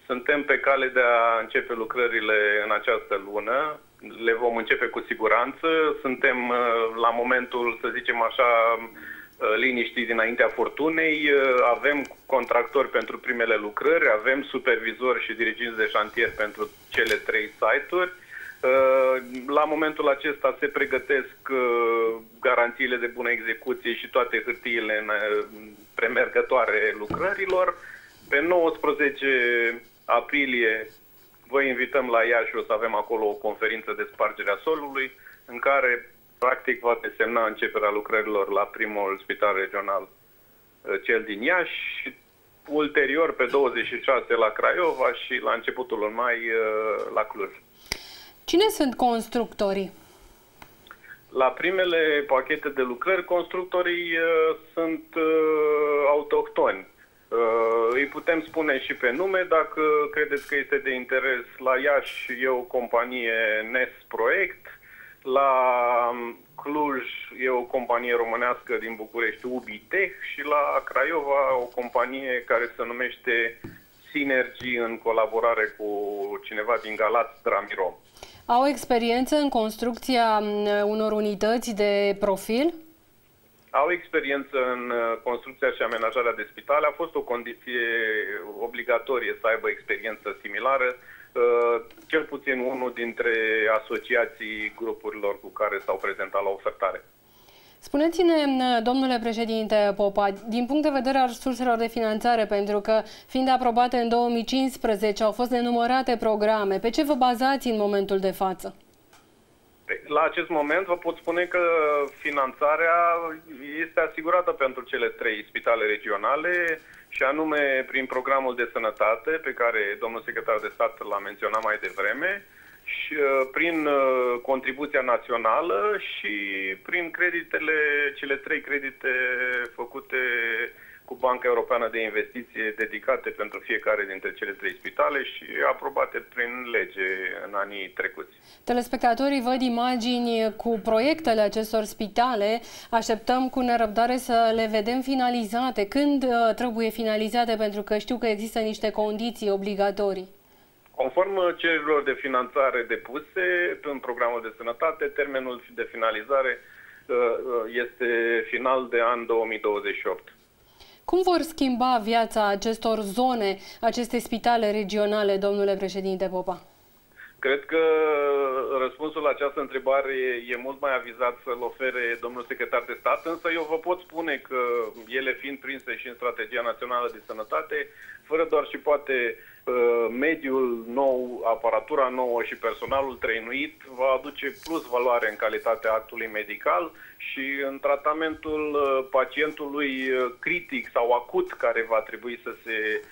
Suntem pe cale de a începe lucrările în această lună. Le vom începe cu siguranță. Suntem uh, la momentul, să zicem așa, uh, liniștiți dinaintea fortunei. Avem contractori pentru primele lucrări, avem supervizori și diriginți de șantier pentru cele trei site-uri la momentul acesta se pregătesc uh, garanțiile de bună execuție și toate hârtiile uh, premergătoare lucrărilor. Pe 19 aprilie vă invităm la Iași, o să avem acolo o conferință de spargere a solului, în care practic va desemna începerea lucrărilor la primul spital regional, uh, cel din Iași, și ulterior pe 26 la Craiova și la începutul mai la Cluj. Cine sunt constructorii? La primele pachete de lucrări, constructorii uh, sunt uh, autohtoni. Uh, îi putem spune și pe nume, dacă credeți că este de interes. La Iași e o companie NES Proiect, la um, Cluj e o companie românească din București, Ubitech, și la Craiova o companie care se numește Synergy în colaborare cu cineva din Galați, Dramirom. Au experiență în construcția unor unități de profil? Au experiență în uh, construcția și amenajarea de spitale. A fost o condiție obligatorie să aibă experiență similară. Uh, cel puțin unul dintre asociații grupurilor cu care s-au prezentat la ofertare. Spuneți-ne, domnule președinte Popa, din punct de vedere al surselor de finanțare, pentru că fiind aprobate în 2015, au fost nenumărate programe, pe ce vă bazați în momentul de față? Păi, la acest moment vă pot spune că finanțarea este asigurată pentru cele trei spitale regionale și anume prin programul de sănătate pe care domnul secretar de stat l-a menționat mai devreme, și uh, prin uh, contribuția națională și prin creditele, cele trei credite făcute cu Banca Europeană de Investiție dedicate pentru fiecare dintre cele trei spitale și aprobate prin lege în anii trecuți. Telespectatorii văd imagini cu proiectele acestor spitale. Așteptăm cu nerăbdare să le vedem finalizate. Când uh, trebuie finalizate? Pentru că știu că există niște condiții obligatorii. Conform cererilor de finanțare depuse în programul de sănătate, termenul de finalizare uh, uh, este final de an 2028. Cum vor schimba viața acestor zone, aceste spitale regionale, domnule președinte Popa? Cred că răspunsul la această întrebare e mult mai avizat să-l ofere domnul secretar de stat, însă eu vă pot spune că ele fiind prinse și în Strategia Națională de Sănătate, fără doar și poate uh, mediul nou, aparatura nouă și personalul trăinuit va aduce plus valoare în calitatea actului medical și în tratamentul uh, pacientului uh, critic sau acut care va trebui să se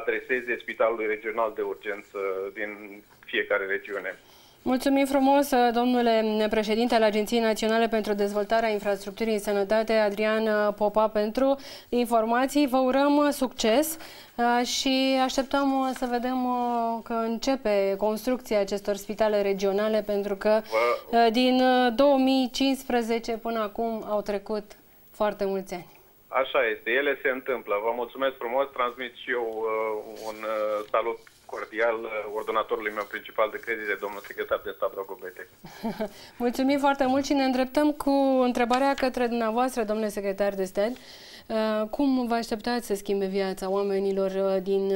adreseze Spitalului Regional de Urgență din fiecare regiune. Mulțumim frumos, domnule președinte al Agenției Naționale pentru Dezvoltarea Infrastructurii în Sănătate, Adrian Popa, pentru informații. Vă urăm succes uh, și așteptăm să vedem uh, că începe construcția acestor spitale regionale, pentru că uh, din 2015 până acum au trecut foarte mulți ani. Așa este, ele se întâmplă. Vă mulțumesc frumos, transmit și eu uh, un uh, salut cordial uh, ordonatorului meu principal de credite, domnul secretar de stat Rogobete. Mulțumim foarte mult și ne îndreptăm cu întrebarea către dumneavoastră, domnule secretar de stat. Uh, cum vă așteptați să schimbe viața oamenilor uh, din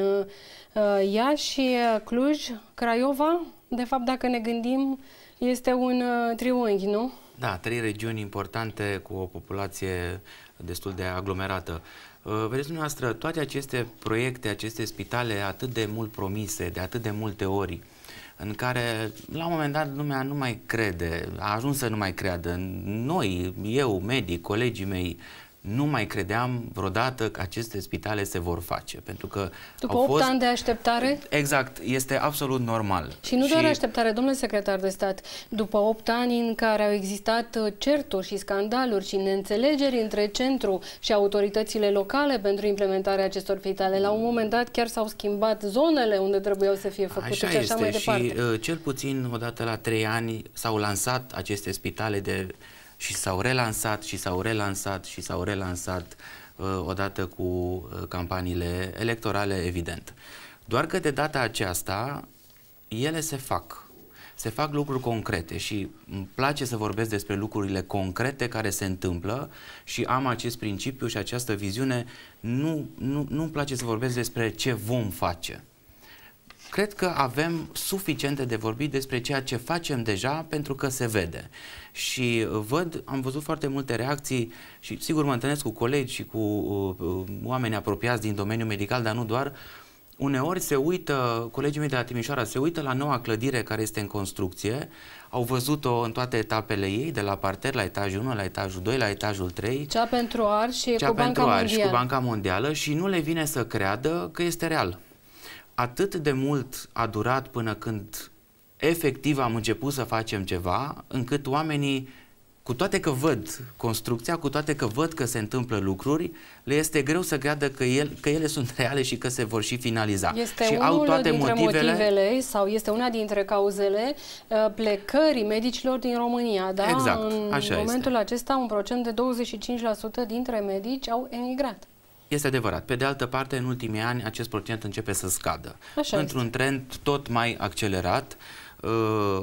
Iași, Cluj, Craiova? De fapt, dacă ne gândim, este un triunghi, nu? Da, trei regiuni importante cu o populație destul de aglomerată. Uh, vedeți dumneavoastră, toate aceste proiecte, aceste spitale atât de mult promise, de atât de multe ori, în care la un moment dat lumea nu mai crede, a ajuns să nu mai creadă. Noi, eu, medic, colegii mei, nu mai credeam vreodată că aceste spitale se vor face. Pentru că După au 8 fost... ani de așteptare? Exact, este absolut normal. Și nu și... doar așteptare, domnule secretar de stat, după 8 ani în care au existat uh, certuri și scandaluri și neînțelegeri între centru și autoritățile locale pentru implementarea acestor spitale, la un moment dat chiar s-au schimbat zonele unde trebuiau să fie făcute așa și așa este. mai departe. Și uh, cel puțin odată la 3 ani s-au lansat aceste spitale de și s-au relansat și s-au relansat și s-au relansat uh, odată cu uh, campaniile electorale, evident. Doar că de data aceasta ele se fac. Se fac lucruri concrete și îmi place să vorbesc despre lucrurile concrete care se întâmplă și am acest principiu și această viziune. Nu, nu, nu-mi place să vorbesc despre ce vom face cred că avem suficiente de vorbit despre ceea ce facem deja pentru că se vede. Și uh, văd, am văzut foarte multe reacții și sigur mă întâlnesc cu colegi și cu uh, uh, oameni apropiați din domeniul medical, dar nu doar, uneori se uită, colegii mei de la Timișoara se uită la noua clădire care este în construcție, au văzut-o în toate etapele ei, de la parter la etajul 1, la etajul 2, la etajul 3. Cea pentru Arș și Cea cu Banca pentru Arș și cu Banca Mondială și nu le vine să creadă că este real atât de mult a durat până când efectiv am început să facem ceva, încât oamenii, cu toate că văd construcția, cu toate că văd că se întâmplă lucruri, le este greu să creadă că, el, că ele sunt reale și că se vor și finaliza. Este și unul au toate dintre motivele... motivele sau este una dintre cauzele uh, plecării medicilor din România. Da? Exact, în așa momentul este. acesta un procent de 25% dintre medici au emigrat. Este adevărat. Pe de altă parte, în ultimii ani, acest procent începe să scadă. Așa într-un este. trend tot mai accelerat, uh,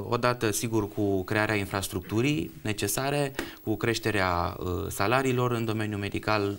odată, sigur, cu crearea infrastructurii necesare, cu creșterea uh, salariilor în domeniul medical,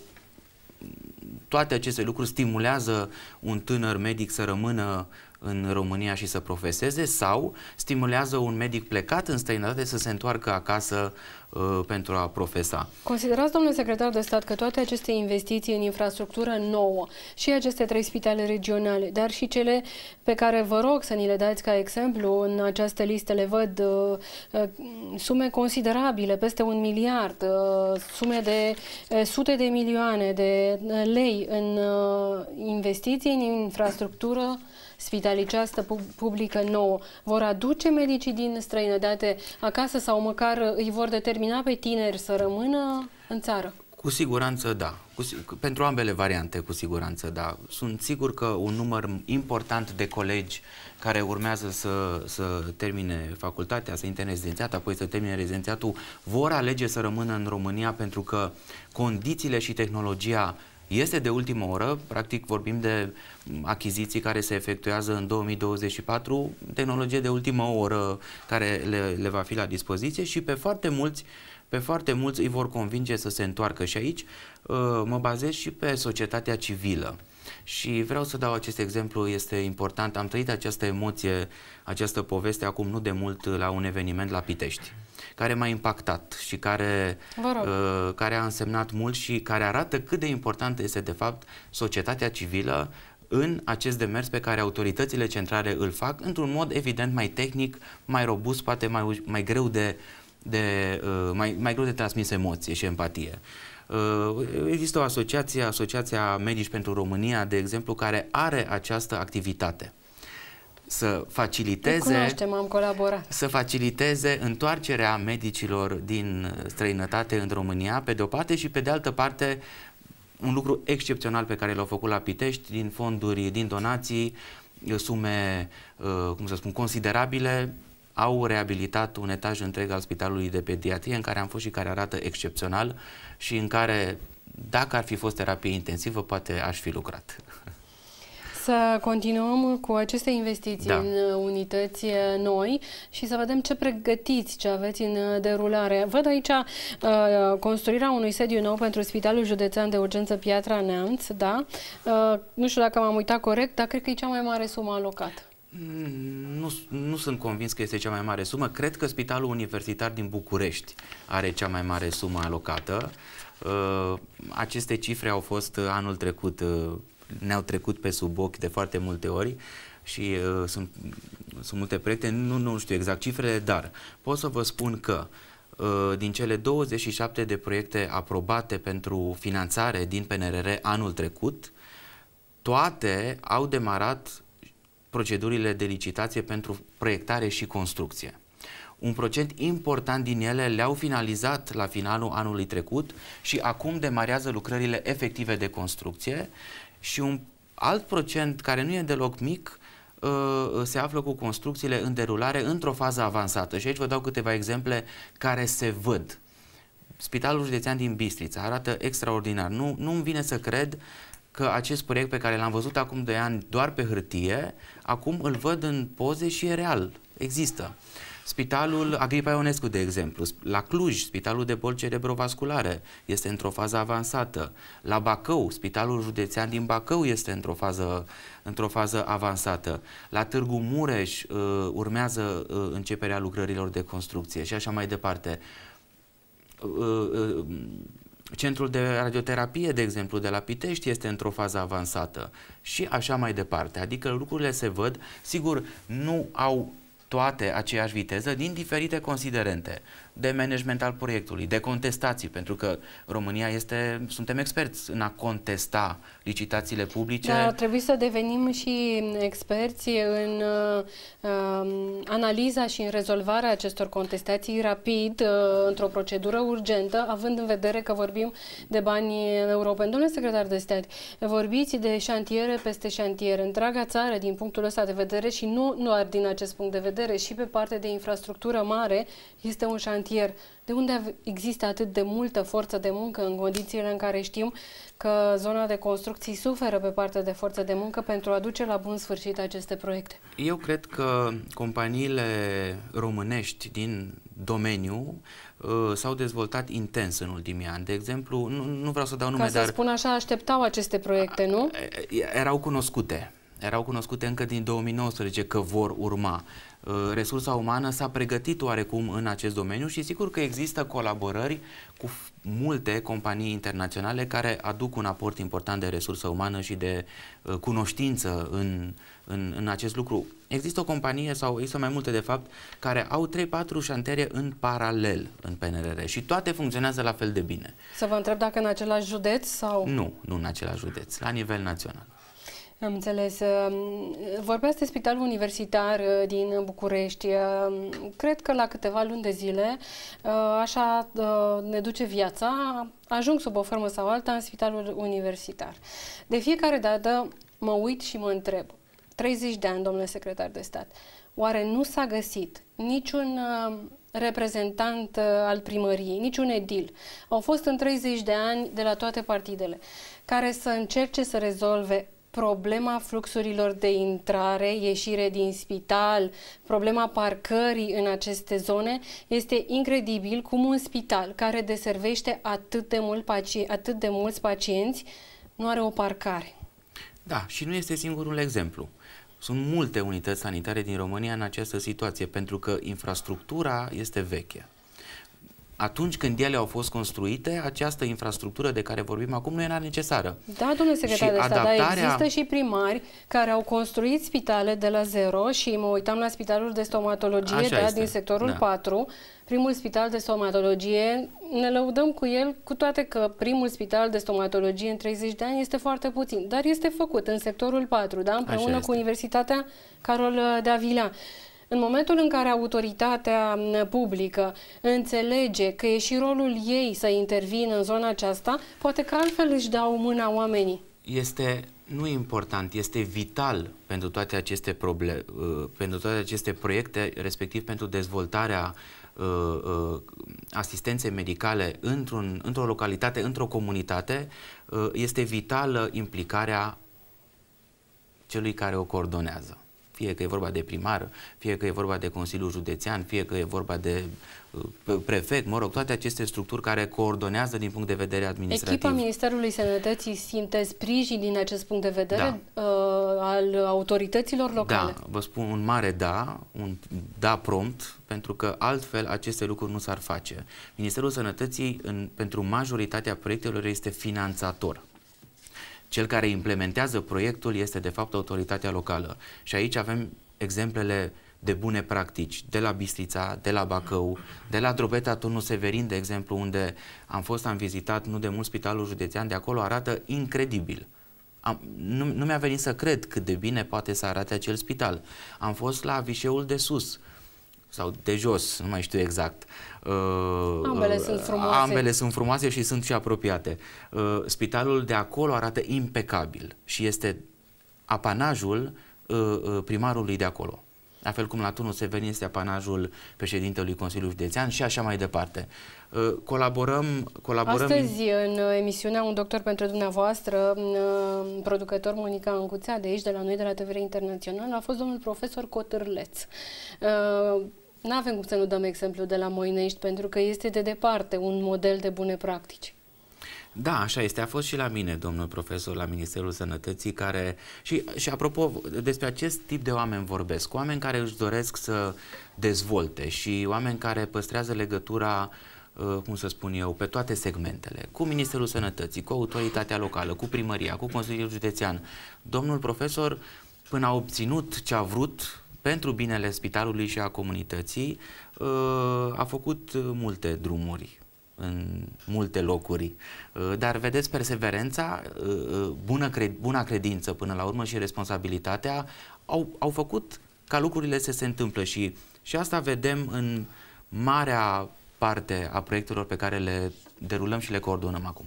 toate aceste lucruri stimulează un tânăr medic să rămână în România și să profeseze sau stimulează un medic plecat în străinătate să se întoarcă acasă uh, pentru a profesa. Considerați, domnule secretar de stat, că toate aceste investiții în infrastructură nouă și aceste trei spitale regionale, dar și cele pe care vă rog să ni le dați ca exemplu în această listă, le văd uh, uh, sume considerabile, peste un miliard, uh, sume de uh, sute de milioane de uh, lei în uh, investiții în infrastructură spitaliceastă publică nouă vor aduce medicii din străinătate acasă sau măcar îi vor determina pe tineri să rămână în țară? Cu siguranță da. Cu, pentru ambele variante, cu siguranță da. Sunt sigur că un număr important de colegi care urmează să, să termine facultatea, să intre în rezidențiat, apoi să termine rezidențiatul, vor alege să rămână în România pentru că condițiile și tehnologia este de ultimă oră, practic vorbim de achiziții care se efectuează în 2024, tehnologie de ultimă oră care le, le va fi la dispoziție și pe foarte mulți pe foarte mulți îi vor convinge să se întoarcă și aici uh, mă bazez și pe societatea civilă. Și vreau să dau acest exemplu, este important. Am trăit această emoție, această poveste acum nu de mult la un eveniment la Pitești care m-a impactat și care, uh, care a însemnat mult și care arată cât de importantă este de fapt societatea civilă în acest demers pe care autoritățile centrale îl fac într-un mod evident mai tehnic, mai robust, poate mai, mai greu de, de uh, mai, mai greu de transmis emoție și empatie. Uh, există o asociație, Asociația Medici pentru România, de exemplu, care are această activitate să faciliteze cunoaștem, am colaborat. să faciliteze întoarcerea medicilor din străinătate în România, pe de o parte și pe de altă parte un lucru excepțional pe care l-au făcut la Pitești din fonduri, din donații, sume, uh, cum să spun, considerabile, au reabilitat un etaj întreg al Spitalului de Pediatrie în care am fost și care arată excepțional și în care dacă ar fi fost terapie intensivă, poate aș fi lucrat. Să continuăm cu aceste investiții da. în uh, unități uh, noi și să vedem ce pregătiți, ce aveți în uh, derulare. Văd aici uh, construirea unui sediu nou pentru Spitalul Județean de Urgență Piatra Neamț, da? Uh, nu știu dacă m-am uitat corect, dar cred că e cea mai mare sumă alocată. Mm, nu, nu sunt convins că este cea mai mare sumă. Cred că Spitalul Universitar din București are cea mai mare sumă alocată. Uh, aceste cifre au fost anul trecut uh, ne-au trecut pe sub ochi de foarte multe ori și uh, sunt, sunt multe proiecte, nu, nu știu exact cifrele, dar pot să vă spun că uh, din cele 27 de proiecte aprobate pentru finanțare din PNRR anul trecut, toate au demarat procedurile de licitație pentru proiectare și construcție. Un procent important din ele le-au finalizat la finalul anului trecut și acum demarează lucrările efective de construcție și un alt procent care nu e deloc mic uh, se află cu construcțiile în derulare într-o fază avansată. Și aici vă dau câteva exemple care se văd. Spitalul Județean din Bistrița arată extraordinar. Nu, nu îmi vine să cred că acest proiect pe care l-am văzut acum 2 ani doar pe hârtie, acum îl văd în poze și e real. Există. Spitalul Agripa Ionescu, de exemplu, la Cluj, Spitalul de Boli Cerebrovasculare este într-o fază avansată. La Bacău, Spitalul Județean din Bacău este într-o fază, într-o fază avansată. La Târgu Mureș uh, urmează uh, începerea lucrărilor de construcție și așa mai departe. Uh, uh, Centrul de radioterapie, de exemplu, de la Pitești este într-o fază avansată și așa mai departe. Adică lucrurile se văd, sigur, nu au toate aceeași viteză din diferite considerente de management al proiectului, de contestații, pentru că România este, suntem experți în a contesta licitațiile publice. Dar trebuie să devenim și experți în uh, analiza și în rezolvarea acestor contestații rapid, uh, într-o procedură urgentă, având în vedere că vorbim de bani europeni. Domnule secretar de stat, vorbiți de șantiere peste șantiere, întreaga țară din punctul ăsta de vedere și nu doar din acest punct de vedere, și pe partea de infrastructură mare este un șantier. De unde există atât de multă forță de muncă în condițiile în care știm că zona de construcții suferă pe partea de forță de muncă pentru a duce la bun sfârșit aceste proiecte? Eu cred că companiile românești din domeniu uh, s-au dezvoltat intens în ultimii ani. De exemplu, nu, nu vreau să dau nume, Ca să dar... spun așa, așteptau aceste proiecte, nu? Erau cunoscute. Erau cunoscute încă din 2019 că vor urma. Uh, resursa umană s-a pregătit oarecum în acest domeniu și sigur că există colaborări cu multe companii internaționale care aduc un aport important de resursă umană și de uh, cunoștință în, în, în acest lucru. Există o companie sau există mai multe de fapt care au 3-4 șantere în paralel în PNRR și toate funcționează la fel de bine. Să vă întreb dacă în același județ sau... Nu, nu în același județ, la nivel național. Am înțeles. Um, vorbeați de spitalul universitar uh, din București. Um, cred că la câteva luni de zile, uh, așa uh, ne duce viața, ajung sub o formă sau alta în spitalul universitar. De fiecare dată mă uit și mă întreb, 30 de ani, domnule secretar de stat, oare nu s-a găsit niciun reprezentant al primăriei, niciun edil. Au fost în 30 de ani de la toate partidele care să încerce să rezolve problema fluxurilor de intrare, ieșire din spital, problema parcării în aceste zone, este incredibil cum un spital care deservește atât de, mult paci- atât de mulți pacienți nu are o parcare. Da, și nu este singurul exemplu. Sunt multe unități sanitare din România în această situație, pentru că infrastructura este veche atunci când ele au fost construite, această infrastructură de care vorbim acum nu era necesară. Da, domnule secretar de stat, adaptarea... dar există și primari care au construit spitale de la zero și mă uitam la spitalul de stomatologie da, din sectorul da. 4, primul spital de stomatologie, ne lăudăm cu el, cu toate că primul spital de stomatologie în 30 de ani este foarte puțin, dar este făcut în sectorul 4, da, împreună cu Universitatea Carol de Avila. În momentul în care autoritatea publică înțelege că e și rolul ei să intervină în zona aceasta, poate că altfel își dau mâna oamenii. Este nu important, este vital pentru toate aceste probleme, uh, pentru toate aceste proiecte, respectiv pentru dezvoltarea uh, uh, asistențe medicale într-un, într-o localitate, într-o comunitate, uh, este vitală implicarea celui care o coordonează fie că e vorba de primar, fie că e vorba de Consiliul Județean, fie că e vorba de uh, prefect, mă rog, toate aceste structuri care coordonează din punct de vedere administrativ. Echipa Ministerului Sănătății simte sprijin din acest punct de vedere da. uh, al autorităților locale? Da, vă spun un mare da, un da prompt, pentru că altfel aceste lucruri nu s-ar face. Ministerul Sănătății, în, pentru majoritatea proiectelor, este finanțator. Cel care implementează proiectul este de fapt autoritatea locală. Și aici avem exemplele de bune practici, de la Bistrița, de la Bacău, de la Drobeta Turnul Severin, de exemplu, unde am fost, am vizitat nu de mult spitalul județean, de acolo arată incredibil. Am, nu, nu mi-a venit să cred cât de bine poate să arate acel spital. Am fost la Vișeul de Sus, sau de jos, nu mai știu exact. Uh, ambele uh, sunt frumoase. Ambele sunt frumoase și sunt și apropiate. Uh, spitalul de acolo arată impecabil și este apanajul uh, uh, primarului de acolo. La fel cum la turnul Severin este apanajul președintelui Consiliului Județean și așa mai departe. Uh, colaborăm, colaborăm... Astăzi, în emisiunea Un doctor pentru dumneavoastră, producător Monica Ancuțea, de aici, de la noi, de la TVR Internațional, a fost domnul profesor Cotârleț. Nu avem cum să nu dăm exemplu de la Moinești, pentru că este de departe un model de bune practici. Da, așa este. A fost și la mine, domnul profesor, la Ministerul Sănătății, care... Și, și apropo, despre acest tip de oameni vorbesc. Oameni care își doresc să dezvolte și oameni care păstrează legătura uh, cum să spun eu, pe toate segmentele, cu Ministerul Sănătății, cu autoritatea locală, cu primăria, cu Consiliul Județean. Domnul profesor, până a obținut ce a vrut, pentru binele spitalului și a comunității, uh, a făcut multe drumuri în multe locuri. Uh, dar vedeți, perseverența, uh, bună cred, buna credință până la urmă și responsabilitatea au, au făcut ca lucrurile să se întâmple și, și asta vedem în marea parte a proiectelor pe care le derulăm și le coordonăm acum.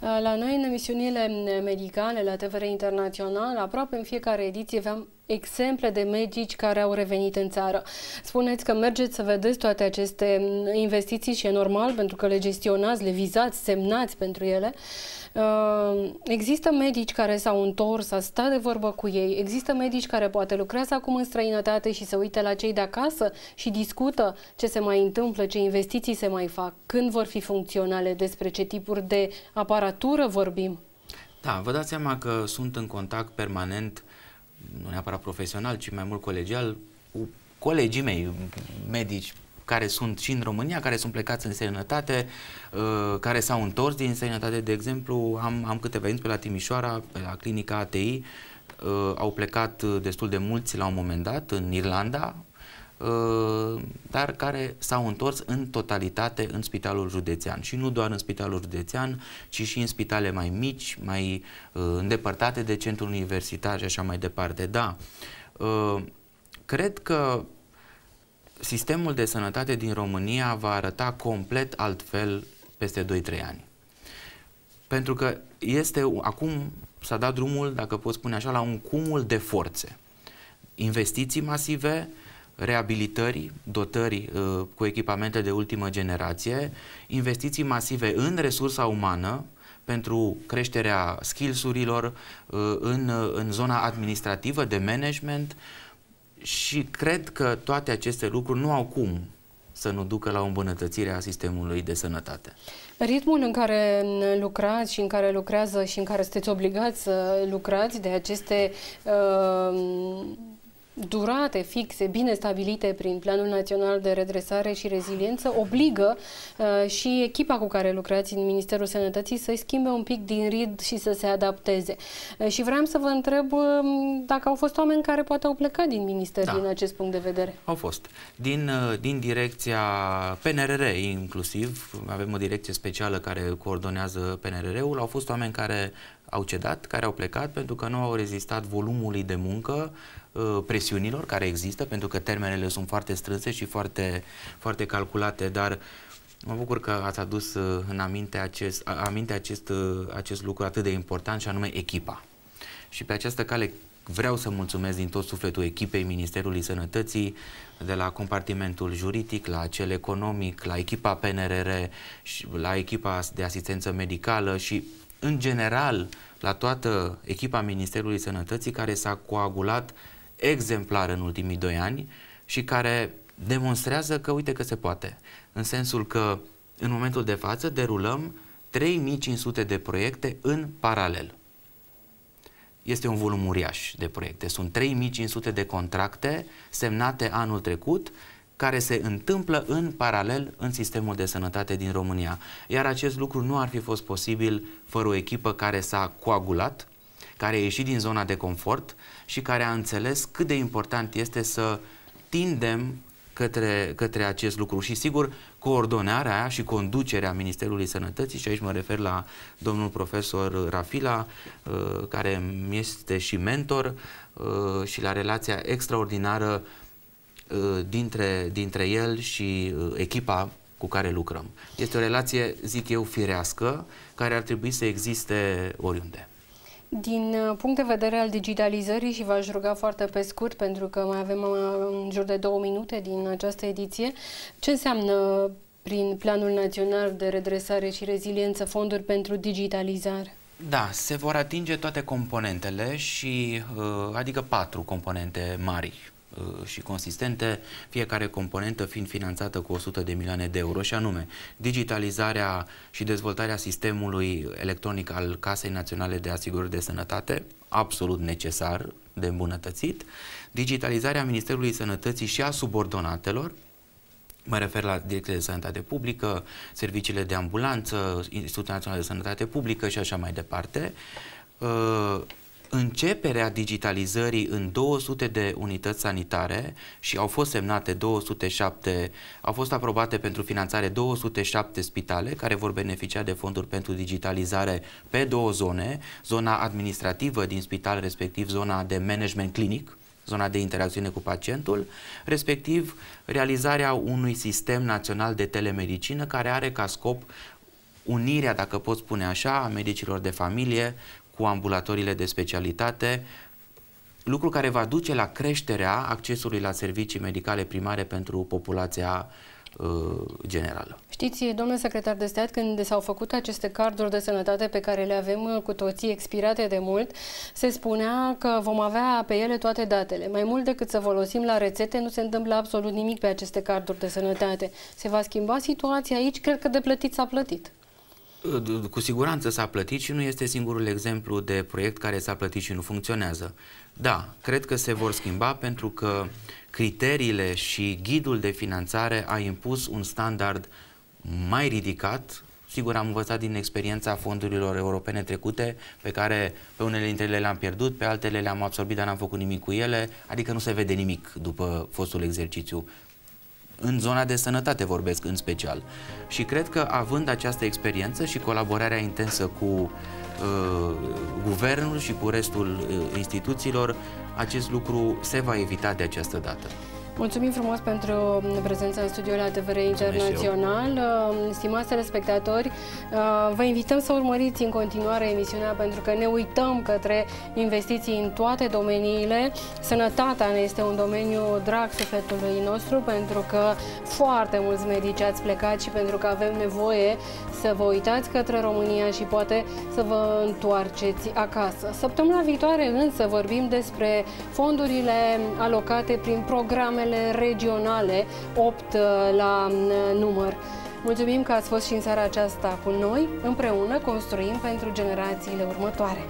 La noi, în emisiunile medicale, la TVR Internațional, aproape în fiecare ediție aveam exemple de medici care au revenit în țară. Spuneți că mergeți să vedeți toate aceste investiții și e normal pentru că le gestionați, le vizați, semnați pentru ele. Uh, există medici care s-au întors, a stat de vorbă cu ei, există medici care poate lucrează acum în străinătate și se uită la cei de acasă și discută ce se mai întâmplă, ce investiții se mai fac, când vor fi funcționale, despre ce tipuri de aparatură vorbim. Da, vă dați seama că sunt în contact permanent nu neapărat profesional, ci mai mult colegial, cu colegii mei, medici, care sunt și în România, care sunt plecați în străinătate, uh, care s-au întors din străinătate, de exemplu, am, am câteva părinți pe la Timișoara, pe la clinica ATI, uh, au plecat destul de mulți la un moment dat în Irlanda, Uh, dar care s-au întors în totalitate în spitalul județean. Și nu doar în spitalul județean, ci și în spitale mai mici, mai uh, îndepărtate de centrul universitar și așa mai departe. Da, uh, cred că sistemul de sănătate din România va arăta complet altfel peste 2-3 ani. Pentru că este, acum s-a dat drumul, dacă pot spune așa, la un cumul de forțe. Investiții masive, uh, reabilitări, dotări uh, cu echipamente de ultimă generație, investiții masive în resursa umană pentru creșterea skills-urilor uh, în, uh, în zona administrativă, de management și cred că toate aceste lucruri nu au cum să nu ducă la o îmbunătățire a sistemului de sănătate. Ritmul în care lucrați și în care lucrează și în care sunteți obligați să lucrați de aceste uh, durate, fixe, bine stabilite prin Planul Național de Redresare și Reziliență, obligă uh, și echipa cu care lucrați în Ministerul Sănătății să-i schimbe un pic din rid și să se adapteze. Uh, și vreau să vă întreb uh, dacă au fost oameni care poate au plecat din minister da. din acest punct de vedere. Au fost. Din, uh, din direcția PNRR inclusiv, avem o direcție specială care coordonează PNRR-ul, au fost oameni care au cedat, care au plecat pentru că nu au rezistat volumului de muncă, uh, presiunilor care există, pentru că termenele sunt foarte strânse și foarte, foarte calculate, dar mă bucur că ați adus uh, în aminte acest, aminte acest, uh, acest lucru atât de important și anume echipa. Și pe această cale vreau să mulțumesc din tot sufletul echipei Ministerului Sănătății, de la compartimentul juridic, la cel economic, la echipa PNRR, la echipa de asistență medicală și, în general, la toată echipa Ministerului Sănătății care s-a coagulat exemplar în ultimii doi ani și care demonstrează că uite că se poate. În sensul că în momentul de față derulăm 3500 de proiecte în paralel. Este un volum uriaș de proiecte. Sunt 3500 de contracte semnate anul trecut care se întâmplă în paralel în sistemul de sănătate din România. Iar acest lucru nu ar fi fost posibil fără o echipă care s-a coagulat, care a ieșit din zona de confort și care a înțeles cât de important este să tindem către, către acest lucru și sigur coordonarea și conducerea Ministerului Sănătății și aici mă refer la domnul profesor Rafila uh, care este și mentor uh, și la relația extraordinară uh, dintre, dintre el și echipa cu care lucrăm. Este o relație, zic eu, firească, care ar trebui să existe oriunde. Din uh, punct de vedere al digitalizării și v-aș ruga foarte pe scurt pentru că mai avem uh, în jur de două minute din această ediție, ce înseamnă prin Planul Național de Redresare și Reziliență fonduri pentru digitalizare? Da, se vor atinge toate componentele și uh, adică patru componente mari Uh, și consistente, fiecare componentă fiind finanțată cu 100 de milioane de euro și anume digitalizarea și dezvoltarea sistemului electronic al Casei Naționale de Asigurări de Sănătate, absolut necesar de îmbunătățit, digitalizarea Ministerului Sănătății și a subordonatelor, Mă refer la direcțiile de sănătate publică, serviciile de ambulanță, Institutul Național de Sănătate Publică și așa mai departe. Uh, începerea digitalizării în 200 de unități sanitare și au fost semnate 207, au fost aprobate pentru finanțare 207 spitale care vor beneficia de fonduri pentru digitalizare pe două zone, zona administrativă din spital, respectiv zona de management clinic, zona de interacțiune cu pacientul, respectiv realizarea unui sistem național de telemedicină care are ca scop unirea, dacă pot spune așa, a medicilor de familie cu ambulatorile de specialitate, lucru care va duce la creșterea accesului la servicii medicale primare pentru populația uh, generală. Știți, domnule secretar de stat, când s-au făcut aceste carduri de sănătate pe care le avem uh, cu toții expirate de mult, se spunea că vom avea pe ele toate datele. Mai mult decât să folosim la rețete, nu se întâmplă absolut nimic pe aceste carduri de sănătate. Se va schimba situația aici? Cred că de plătit s-a plătit cu siguranță s-a plătit și nu este singurul exemplu de proiect care s-a plătit și nu funcționează. Da, cred că se vor schimba pentru că criteriile și ghidul de finanțare a impus un standard mai ridicat. Sigur, am învățat din experiența fondurilor europene trecute, pe care pe unele dintre ele le-am pierdut, pe altele le-am absorbit, dar n-am făcut nimic cu ele, adică nu se vede nimic după fostul exercițiu în zona de sănătate vorbesc în special. Și cred că având această experiență și colaborarea intensă cu uh, guvernul și cu restul uh, instituțiilor, acest lucru se va evita de această dată. Mulțumim frumos pentru prezența în studioul la TVR Internațional. Uh, stimați telespectatori, uh, vă invităm să urmăriți în continuare emisiunea pentru că ne uităm către investiții în toate domeniile. Sănătatea ne este un domeniu drag sufletului nostru pentru că foarte mulți medici ați plecat și pentru că avem nevoie să vă uitați către România și poate să vă întoarceți acasă. Săptămâna viitoare însă vorbim despre fondurile alocate prin programele regionale, 8 uh, la uh, număr. Mulțumim că ați fost și în seara aceasta cu noi. Împreună construim pentru generațiile următoare.